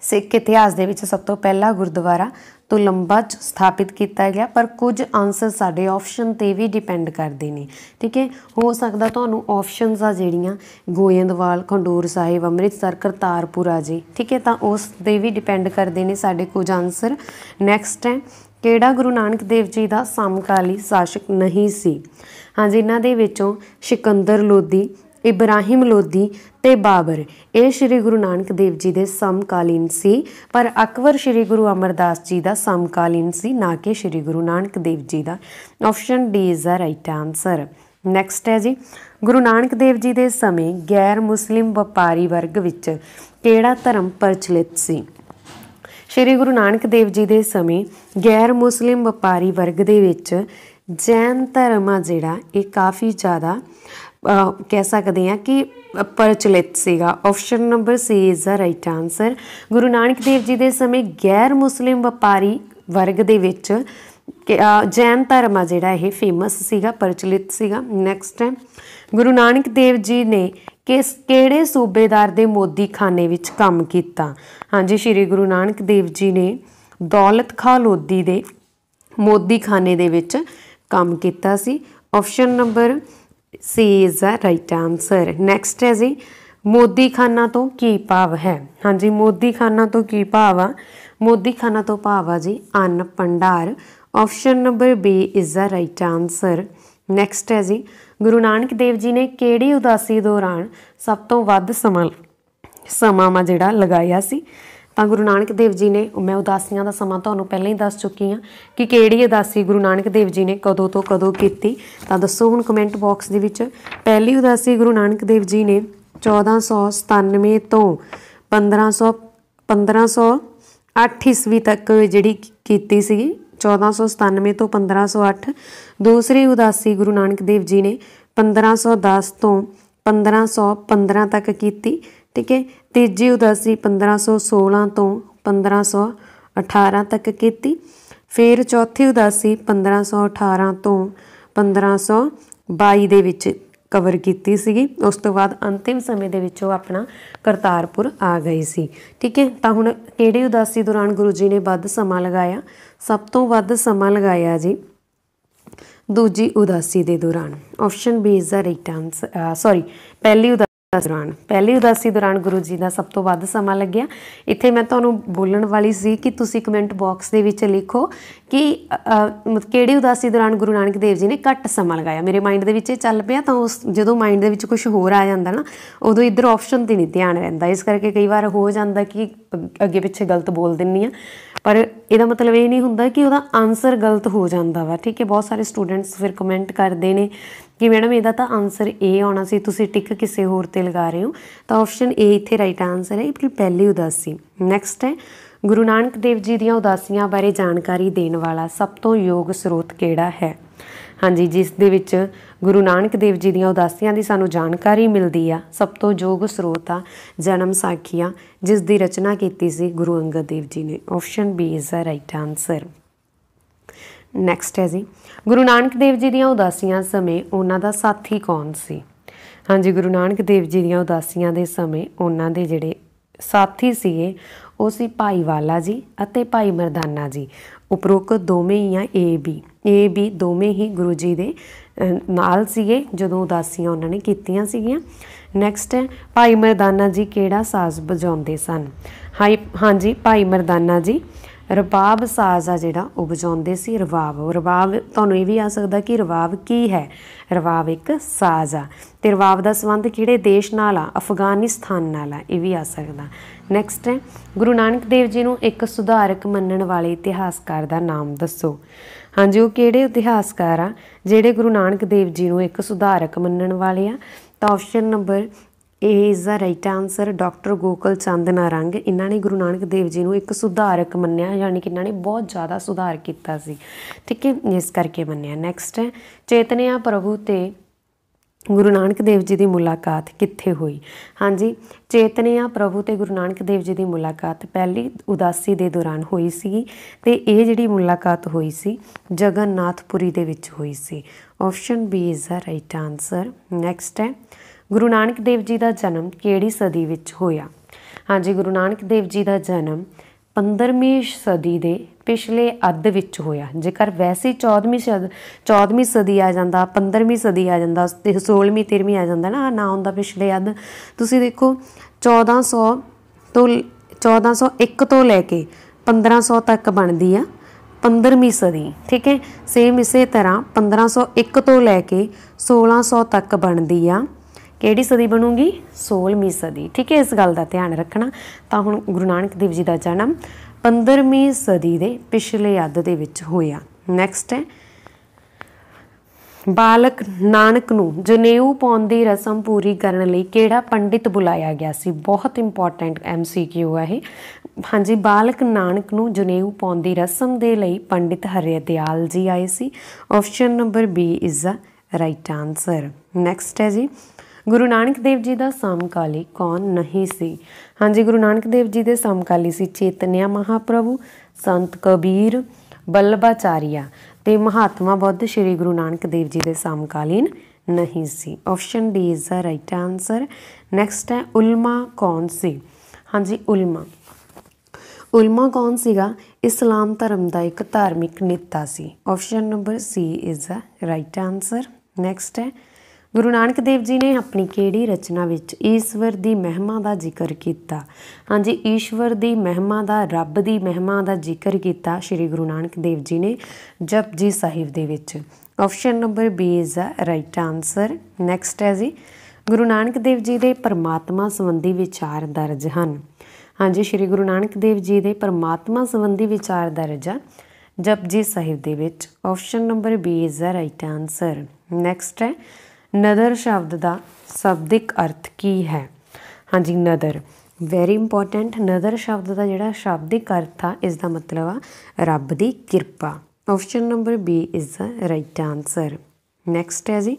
Sikh ਇਤਿਹਾਸ ਦੇ ਵਿੱਚ ਸਭ ਤੋਂ ਪਹਿਲਾ ਗੁਰਦੁਆਰਾ ਤੁਲੰਬਾ 'ਚ ਸਥਾਪਿਤ ਕੀਤਾ ਗਿਆ, ਪਰ ਕੁਝ ਆਨਸਰ ਸਾਡੇ ਆਪਸ਼ਨ ਤੇ ਵੀ ਡਿਪੈਂਡ ਕਰਦੇ ਨੇ। ਠੀਕ ਹੈ? ਹੋ ਸਕਦਾ ਤੁਹਾਨੂੰ ਆਪਸ਼ਨਸ ਆ ਜਿਹੜੀਆਂ ਗੋਇੰਦਵਾਲ, ਖੰਡੂਰ ਸਾਹਿਬ, ਅੰਮ੍ਰਿਤਸਰ, ਕਰਤਾਰਪੁਰ ਆ ਜੀ। ਠੀਕ ਹੈ? ਤਾਂ ਉਸ ਦੇ ਵੀ ਡਿਪੈਂਡ ਕਰਦੇ ਨੇ ਸਾਡੇ ਕੁਝ ਆਨਸਰ ਨੈਕਸਟ ਹੈ ਕਿਹੜਾ ਗੁਰੂ ਨਾਨਕ ਦੇਵ ਜੀ ਦਾ ਸਮਕਾਲੀ ਸ਼ਾਸਕ ਨਹੀਂ ਸੀ? ਹਾਂਜੀ, ਇਹਨਾਂ ਦੇ ਵਿੱਚੋਂ ਸਿਕੰਦਰ ਲੋਦੀ ਇਬਰਾਹਿਮ ਲੋਦੀ ਤੇ ਬਾਬਰ, ਇਹ ਸ੍ਰੀ ਗੁਰੂ ਨਾਨਕ ਦੇਵ ਜੀ ਦੇ ਸਮਕਾਲੀਨ ਸੀ। ਪਰ ਅਕਬਰ ਸ੍ਰੀ ਗੁਰੂ ਅਮਰਦਾਸ ਜੀ ਦਾ ਸਮਕਾਲੀਨ ਸੀ, ਨਾ ਕਿ ਸ੍ਰੀ ਗੁਰੂ ਨਾਨਕ ਦੇਵ ਜੀ ਦਾ। Option D is the right answer next ਹੈ ਜੀ। ਗੁਰੂ ਨਾਨਕ ਦੇਵ ਜੀ ਦੇ ਸਮੇਂ ਗੈਰ ਮੁਸਲਿਮ ਵਪਾਰੀ ਵਰਗ ਵਿੱਚ ਕਿਹੜਾ ਧਰਮ ਪ੍ਰਚਲਿਤ ਸੀ? ਸ਼੍ਰੀ ਗੁਰੂ ਨਾਨਕ ਦੇਵ ਜੀ ਦੇ ਸਮੇਂ ਗੈਰ ਮੁਸਲਿਮ ਵਪਾਰੀ ਵਰਗ ਦੇ ਵਿੱਚ ਜੈਨ ਧਰਮ ਆ ਜਿਹੜਾ, ਇਹ ਕਾਫੀ ਜ਼ਿਆਦਾ ਕਹਿ ਸਕਦੇ ਆ ਕਿ ਪ੍ਰਚਲਿਤ ਸੀਗਾ। Option number C is the right answer Guru Nanak Dev ji ਦੇ ਸਮੇਂ ਗੈਰ ਮੁਸਲਿਮ ਵਪਾਰੀ ਵਰਗ ਦੇ ਵਿੱਚ ਜੈਨ ਧਰਮ ਆ ਜਿਹੜਾ, ਇਹ ਫੇਮਸ ਸੀਗਾ, ਪ੍ਰਚਲਿਤ ਸੀਗਾ। ਨੈਕਸਟ ਹੈ ਗੁਰੂ ਨਾਨਕ ਦੇਵ ਜੀ ਨੇ ਕਿਸ, ਕਿਹੜੇ ਸੂਬੇਦਾਰ ਦੇ ਮੋਦੀ ਖਾਨੇ ਵਿੱਚ ਕੰਮ ਕੀਤਾ? ਹਾਂਜੀ, ਸ੍ਰੀ ਗੁਰੂ ਨਾਨਕ ਦੇਵ ਜੀ ਨੇ ਦੌਲਤ ਖਾਂ ਲੋਧੀ ਦੇ ਮੋਦੀ ਖਾਨੇ ਦੇ ਵਿੱਚ ਕੰਮ ਕੀਤਾ ਸੀ। Option number C is the right answer next ਹੈ ਜੀ ਮੋਦੀ ਖਾਨਾ ਤੋਂ ਕੀ ਭਾਵ ਹੈ? ਹਾਂਜੀ ਮੋਦੀ ਖਾਨਾ ਤੋਂ ਕੀ ਭਾਵ ਆ? ਮੋਦੀ ਖਾਨਾ ਤੋਂ ਭਾਵ ਆ ਜੀ, ਅੰਨ ਭੰਡਾਰ। Option number B is the right answer next ਹੈ ਜੀ, ਗੁਰੂ ਨਾਨਕ ਦੇਵ ਜੀ ਨੇ ਕਿਹੜੀ ਉਦਾਸੀ ਦੌਰਾਨ ਸਭ ਤੋਂ ਵੱਧ ਸਮਾਂ ਸਮਾਂ ਮਾ ਜਿਹੜਾ ਲਗਾਇਆ ਸੀ। ਤਾਂ ਗੁਰੂ ਨਾਨਕ ਦੇਵ ਜੀ ਨੇ, ਮੈਂ ਉਦਾਸੀਆਂ ਦਾ ਸਮਾਂ ਤੁਹਾਨੂੰ ਪਹਿਲਾਂ ਹੀ ਦੱਸ ਚੁੱਕੀ ਹਾਂ ਕਿ ਕਿਹੜੀ ਉਦਾਸੀ ਗੁਰੂ ਨਾਨਕ ਦੇਵ ਜੀ ਨੇ ਕਦੋਂ ਤੋਂ ਕਦੋਂ ਕੀਤੀ। ਤਾਂ ਦੱਸੋ ਹੁਣ ਕਮੈਂਟ ਬਾਕਸ ਦੇ ਵਿੱਚ, ਪਹਿਲੀ ਉਦਾਸੀ ਗੁਰੂ ਨਾਨਕ ਦੇਵ ਜੀ ਨੇ 1497 ਤੋਂ 1500 1508 ਈਸਵੀ ਤੱਕ ਜਿਹੜੀ ਕੀਤੀ ਸੀ 1497 ਤੋਂ 1508 ਦੂਸਰੀ ਉਦਾਸੀ ਗੁਰੂ ਨਾਨਕ ਦੇਵ ਜੀ ਨੇ 1510 ਤੋਂ 1515 ਤੱਕ ਕੀਤੀ, ਠੀਕ ਹੈ। ਤੀਜੀ ਉਦਾਸੀ 1516 ਤੋਂ 1518 ਤੱਕ ਕੀਤੀ। ਫਿਰ ਚੌਥੀ ਉਦਾਸੀ 1518 ਤੋਂ 1522 ਦੇ ਵਿੱਚ ਕਵਰ ਕੀਤੀ ਸੀਗੀ। ਉਸ ਤੋਂ ਬਾਅਦ ਅੰਤਿਮ ਸਮੇਂ ਦੇ ਵਿੱਚ ਉਹ ਆਪਣਾ ਕਰਤਾਰਪੁਰ ਆ ਗਈ ਸੀ। ਠੀਕ ਹੈ, ਤਾਂ ਹੁਣ ਕਿਹੜੀ ਉਦਾਸੀ ਦੌਰਾਨ ਗੁਰੂ ਜੀ ਨੇ ਵੱਧ ਸਮਾਂ ਲਗਾਇਆ? ਸਭ ਤੋਂ ਵੱਧ ਸਮਾਂ ਲਗਾਇਆ ਜੀ ਦੂਜੀ ਉਦਾਸੀ ਦੇ ਦੌਰਾਨ। Option B is the right answer sorry ਪਹਿਲੀ ਦੌਰਾਨ। ਪਹਿਲੀ ਉਦਾਸੀ ਦੌਰਾਨ ਗੁਰੂ ਜੀ ਦਾ ਸਭ ਤੋਂ ਵੱਧ ਸਮਾਂ ਲੱਗਿਆ। ਇੱਥੇ ਮੈਂ ਤੁਹਾਨੂੰ ਬੋਲਣ ਵਾਲੀ ਸੀ ਕਿ ਤੁਸੀਂ ਕਮੈਂਟ ਬਾਕਸ ਦੇ ਵਿੱਚ ਲਿਖੋ ਕਿ ਕਿਹੜੀ ਉਦਾਸੀ ਦੌਰਾਨ ਗੁਰੂ ਨਾਨਕ ਦੇਵ ਜੀ ਨੇ ਘੱਟ ਸਮਾਂ ਲਗਾਇਆ। ਮੇਰੇ ਮਾਈਂਡ ਦੇ ਵਿੱਚ ਇਹ ਚੱਲ ਪਿਆ ਤਾਂ ਉਸ, ਜਦੋਂ ਮਾਈਂਡ ਦੇ ਵਿੱਚ ਕੁਝ ਹੋਰ ਆ ਜਾਂਦਾ ਨਾ, ਉਦੋਂ ਇੱਧਰ ਆਪਸ਼ਨ ਤੇ ਨਹੀਂ ਧਿਆਨ ਰਹਿੰਦਾ। ਇਸ ਕਰਕੇ ਕਈ ਵਾਰ ਹੋ ਜਾਂਦਾ ਕਿ ਅੱਗੇ ਪਿੱਛੇ ਗਲਤ ਬੋਲ ਦਿੰਨੀ ਆ। ਪਰ ਇਹਦਾ ਮਤਲਬ ਇਹ ਨਹੀਂ ਹੁੰਦਾ ਕਿ ਉਹਦਾ ਆਨਸਰ ਗਲਤ ਹੋ ਜਾਂਦਾ ਵਾ। ਠੀਕ ਹੈ, ਬਹੁਤ ਸਾਰੇ ਸਟੂਡੈਂਟਸ ਫਿਰ ਕਮੈਂਟ ਕਰਦੇ ਨੇ ਕਿ ਮੈਡਮ ਇਹਦਾ ਤਾਂ ਆਨਸਰ ਏ ਆਉਣਾ ਸੀ, ਤੁਸੀਂ ਟਿਕ ਕਿਸੇ ਹੋਰ ਤੇ ਲਗਾ ਰਹੇ ਹੋ। ਤਾਂ ਆਪਸ਼ਨ ਏ ਇੱਥੇ ਰਾਈਟ ਆਨਸਰ ਹੈ, ਇਹ ਪਹਿਲੀ ਉਦਾਸੀ। ਨੈਕਸਟ ਹੈ, ਗੁਰੂ ਨਾਨਕ ਦੇਵ ਜੀ ਦੀਆਂ ਉਦਾਸੀਆਂ ਬਾਰੇ ਜਾਣਕਾਰੀ ਦੇਣ ਵਾਲਾ ਸਭ ਤੋਂ ਯੋਗ ਸਰੋਤ ਕਿਹੜਾ ਹੈ? ਹਾਂਜੀ, ਜਿਸ ਦੇ ਵਿੱਚ ਗੁਰੂ ਨਾਨਕ ਦੇਵ ਜੀ ਦੀਆਂ ਉਦਾਸੀਆਂ ਦੀ ਸਾਨੂੰ ਜਾਣਕਾਰੀ ਮਿਲਦੀ ਆ, ਸਭ ਤੋਂ ਯੋਗ ਸਰੋਤ ਆ, ਜਨਮ ਸਾਖੀਆਂ, ਜਿਸ ਦੀ ਰਚਨਾ ਕੀਤੀ ਸੀ ਗੁਰੂ ਅੰਗਦ ਦੇਵ ਜੀ ਨੇ। Option B is the right answer next ਹੈ ਜੀ ਗੁਰੂ ਨਾਨਕ ਦੇਵ ਜੀ ਦੀਆਂ ਉਦਾਸੀਆਂ ਸਮੇਂ ਉਹਨਾਂ ਦਾ ਸਾਥੀ ਕੌਣ ਸੀ? ਹਾਂਜੀ, ਗੁਰੂ ਨਾਨਕ ਦੇਵ ਜੀ ਦੀਆਂ ਉਦਾਸੀਆਂ ਦੇ ਸਮੇਂ ਉਹਨਾਂ ਦੇ ਜਿਹੜੇ ਸਾਥੀ ਸੀਗੇ, ਉਹ ਸੀ ਭਾਈ ਵਾਲਾ ਜੀ ਅਤੇ ਭਾਈ ਮਰਦਾਨਾ ਜੀ। ਉਪਰੋਕਤ ਦੋਵੇਂ ਹੀ ਆ ਏ ਬੀ ਏ ਬੀ ਦੋਵੇਂ ਹੀ ਗੁਰੂ ਜੀ ਦੇ ਨਾਲ ਸੀਗੇ, ਜਦੋਂ ਉਦਾਸੀਆਂ ਉਹਨਾਂ ਨੇ ਕੀਤੀਆਂ ਸੀਗੀਆਂ। ਨੈਕਸਟ ਹੈ, ਭਾਈ ਮਰਦਾਨਾ ਜੀ ਕਿਹੜਾ ਸਾਜ਼ ਵਜਾਉਂਦੇ ਸਨ? ਹਾਈ, ਹਾਂਜੀ, ਭਾਈ ਮਰਦਾਨਾ ਜੀ। ਰਬਾਬ ਸਾਜ਼ ਆ ਜਿਹੜਾ ਉਹ ਵਜਾਉਂਦੇ ਸੀ, ਰਬਾਬ। ਰਬਾਬ, ਤੁਹਾਨੂੰ ਇਹ ਵੀ ਆ ਸਕਦਾ ਕਿ ਰਬਾਬ ਕੀ ਹੈ? ਰਬਾਬ ਇੱਕ ਸਾਜ਼। ਆ ਤੇ ਰਬਾਬ ਦਾ ਸੰਬੰਧ ਕਿਹੜੇ ਦੇਸ਼ ਨਾਲ ਆ? ਅਫਗਾਨਿਸਤਾਨ ਨਾਲ ਆ, ਇਹ ਵੀ ਆ ਸਕਦਾ। ਨੈਕਸਟ ਹੈ, ਗੁਰੂ ਨਾਨਕ ਦੇਵ ਜੀ ਨੂੰ ਇੱਕ ਸੁਧਾਰਕ ਮੰਨਣ ਵਾਲੇ ਇਤਿਹਾਸਕਾਰ ਦਾ ਨਾਮ ਦੱਸੋ। ਹਾਂਜੀ, ਉਹ ਕਿਹੜੇ ਇਤਿਹਾਸਕਾਰ ਆ? ਜਿਹੜੇ ਗੁਰੂ ਨਾਨਕ ਦੇਵ ਜੀ ਨੂੰ ਇੱਕ ਸੁਧਾਰਕ ਮੰਨਣ ਵਾਲੇ ਆ? ਤਾਂ option number A is the right answer doctor Gokul Chand Narang ਇਹਨਾਂ ਨੇ ਗੁਰੂ ਨਾਨਕ ਦੇਵ ਜੀ ਨੂੰ ਇੱਕ ਸੁਧਾਰਕ ਮੰਨਿਆ ਯਾਨੀ ਕਿ ਇਹਨਾਂ ਨੇ ਬਹੁਤ ਜ਼ਿਆਦਾ ਸੁਧਾਰ ਕੀਤਾ ਸੀ ਠੀਕ ਹੈ ਇਸ ਕਰਕੇ ਮੰਨਿਆ ਨੈਕਸਟ ਹੈ ਚੇਤਨਿਆ ਪ੍ਰਭੂ ਤੇ ਗੁਰੂ ਨਾਨਕ ਦੇਵ ਜੀ ਦੀ ਮੁਲਾਕਾਤ ਕਿੱਥੇ ਹੋਈ ਹਾਂਜੀ ਚੇਤਨਿਆ ਪ੍ਰਭੂ ਤੇ ਗੁਰੂ ਨਾਨਕ ਦੇਵ ਜੀ ਦੀ ਮੁਲਾਕਾਤ ਪਹਿਲੀ ਉਦਾਸੀ ਦੇ ਦੌਰਾਨ ਹੋਈ ਸੀ ਤੇ ਇਹ ਜਿਹੜੀ ਮੁਲਾਕਾਤ ਹੋਈ ਸੀ ਜਗਨਨਾਥਪੁਰੀ ਦੇ ਵਿੱਚ ਹੋਈ ਸੀ option B is the right answer next ਹੈ ਗੁਰੂ ਨਾਨਕ ਦੇਵ ਜੀ ਦਾ ਜਨਮ ਕਿਹੜੀ ਸਦੀ ਵਿੱਚ ਹੋਇਆ? ਹਾਂਜੀ, ਗੁਰੂ ਨਾਨਕ ਦੇਵ ਜੀ ਦਾ ਜਨਮ 15ਵੀਂ ਸਦੀ ਦੇ ਪਿਛਲੇ ਅੱਧ ਵਿੱਚ ਹੋਇਆ। ਜੇਕਰ ਵੈਸੇ 14ਵੀਂ ਸਦ 14ਵੀਂ ਸਦੀ ਆ ਜਾਂਦਾ 15ਵੀਂ ਸਦੀ ਆ ਜਾਂਦਾ ਤੇ 16ਵੀਂ 13ਵੀਂ ਆ ਜਾਂਦਾ ਨਾ ਨਾ ਹੁੰਦਾ ਪਿਛਲੇ ਅੱਧ। ਤੁਸੀਂ ਦੇਖੋ 1400 ਤੋਂ 1401 ਤੋਂ ਲੈ ਕੇ 1500 ਤੱਕ ਬਣਦੀ ਆ 15ਵੀਂ ਸਦੀ, ਠੀਕ ਹੈ? ਸੇਮ ਇਸੇ ਤਰ੍ਹਾਂ 1501 ਤੋਂ ਲੈ ਕੇ 1600 ਤੱਕ ਬਣਦੀ ਆ ਕਿਹੜੀ ਸਦੀ ਬਣੂਗੀ? 16ਵੀਂ ਸਦੀ। ਠੀਕ ਹੈ, ਇਸ ਗੱਲ ਦਾ ਧਿਆਨ ਰੱਖਣਾ। ਤਾਂ ਹੁਣ ਗੁਰੂ ਨਾਨਕ ਦੇਵ ਜੀ ਦਾ ਜਨਮ 15ਵੀਂ ਸਦੀ ਦੇ ਪਿਛਲੇ ਅੱਧ ਦੇ ਵਿੱਚ ਹੋਇਆ। ਨੈਕਸਟ ਹੈ। ਬਾਲਕ ਨਾਨਕ ਨੂੰ ਜਨੇਊ ਪਾਉਣ ਦੀ ਰਸਮ ਪੂਰੀ ਕਰਨ ਲਈ ਕਿਹੜਾ ਪੰਡਿਤ ਬੁਲਾਇਆ ਗਿਆ ਸੀ? ਬਹੁਤ ਇੰਪੋਰਟੈਂਟ ਐਮਸੀਕਿਊ ਹੈ ਇਹ। ਹਾਂਜੀ, ਬਾਲਕ ਨਾਨਕ ਨੂੰ ਜਨੇਊ ਪਾਉਣ ਦੀ ਰਸਮ ਦੇ ਲਈ ਪੰਡਿਤ ਹਰਿਦਿਆਲ ਜੀ ਆਏ ਸੀ। Option number B is the right answer next ਹੈ ਜੀ। ਗੁਰੂ ਨਾਨਕ ਦੇਵ ਜੀ ਦਾ ਸਮਕਾਲੀ ਕੌਣ ਨਹੀਂ ਸੀ? ਹਾਂਜੀ, ਗੁਰੂ ਨਾਨਕ ਦੇਵ ਜੀ ਦੇ ਸਮਕਾਲੀ ਸੀ ਚੇਤਨਿਆ ਮਹਾਪ੍ਰਭੂ, ਸੰਤ ਕਬੀਰ ਬੱਲਭਾਚਾਰੀਆ ਤੇ ਮਹਾਤਮਾ ਬੁੱਧ ਸ੍ਰੀ ਗੁਰੂ ਨਾਨਕ ਦੇਵ ਜੀ ਦੇ ਸਮਕਾਲੀਨ ਨਹੀਂ ਸੀ। Option D is the right answer next ਹੈ ਉਲਮਾ ਕੌਣ ਸੀ? ਹਾਂਜੀ, ਉਲਮਾ। ਉਲਮਾ ਕੌਣ ਸੀਗਾ? ਇਸਲਾਮ ਧਰਮ ਦਾ ਇੱਕ ਧਾਰਮਿਕ ਨੇਤਾ ਸੀ। Option number C is the right answer next ਹੈ ਗੁਰੂ ਨਾਨਕ ਦੇਵ ਜੀ ਨੇ ਆਪਣੀ ਕਿਹੜੀ ਰਚਨਾ ਵਿੱਚ ਈਸ਼ਵਰ ਦੀ ਮਹਿਮਾ ਦਾ ਜ਼ਿਕਰ ਕੀਤਾ? ਹਾਂਜੀ, ਈਸ਼ਵਰ ਦੀ ਮਹਿਮਾ ਦਾ, ਰੱਬ ਦੀ ਮਹਿਮਾ ਦਾ ਜ਼ਿਕਰ ਕੀਤਾ ਸ੍ਰੀ ਗੁਰੂ ਨਾਨਕ ਦੇਵ ਜੀ ਨੇ ਜਪਜੀ ਸਾਹਿਬ ਦੇ ਵਿੱਚ। Option number B is the right answer next ਹੈ ਜੀ, ਗੁਰੂ ਨਾਨਕ ਦੇਵ ਜੀ ਦੇ ਪਰਮਾਤਮਾ ਸੰਬੰਧੀ ਵਿਚਾਰ ਦਰਜ ਹਨ। ਹਾਂਜੀ, ਸ੍ਰੀ ਗੁਰੂ ਨਾਨਕ ਦੇਵ ਜੀ ਦੇ ਪਰਮਾਤਮਾ ਸੰਬੰਧੀ ਵਿਚਾਰ ਦਰਜ ਆ ਜਪਜੀ ਸਾਹਿਬ ਦੇ ਵਿੱਚ। Option number B is the right answer next ਹੈ ਨਦਰ ਸ਼ਬਦ ਦਾ ਸ਼ਬਦਿਕ ਅਰਥ ਕੀ ਹੈ? ਹਾਂਜੀ, ਨਦਰ। ਵੈਰੀ ਇੰਪੋਰਟੈਂਟ ਨਦਰ ਸ਼ਬਦ ਦਾ ਜਿਹੜਾ ਸ਼ਬਦਿਕ ਅਰਥ ਆ, ਇਸ ਦਾ ਮਤਲਬ ਆ ਰੱਬ ਦੀ ਕਿਰਪਾ। Option number B is the right answer next ਹੈ ਜੀ।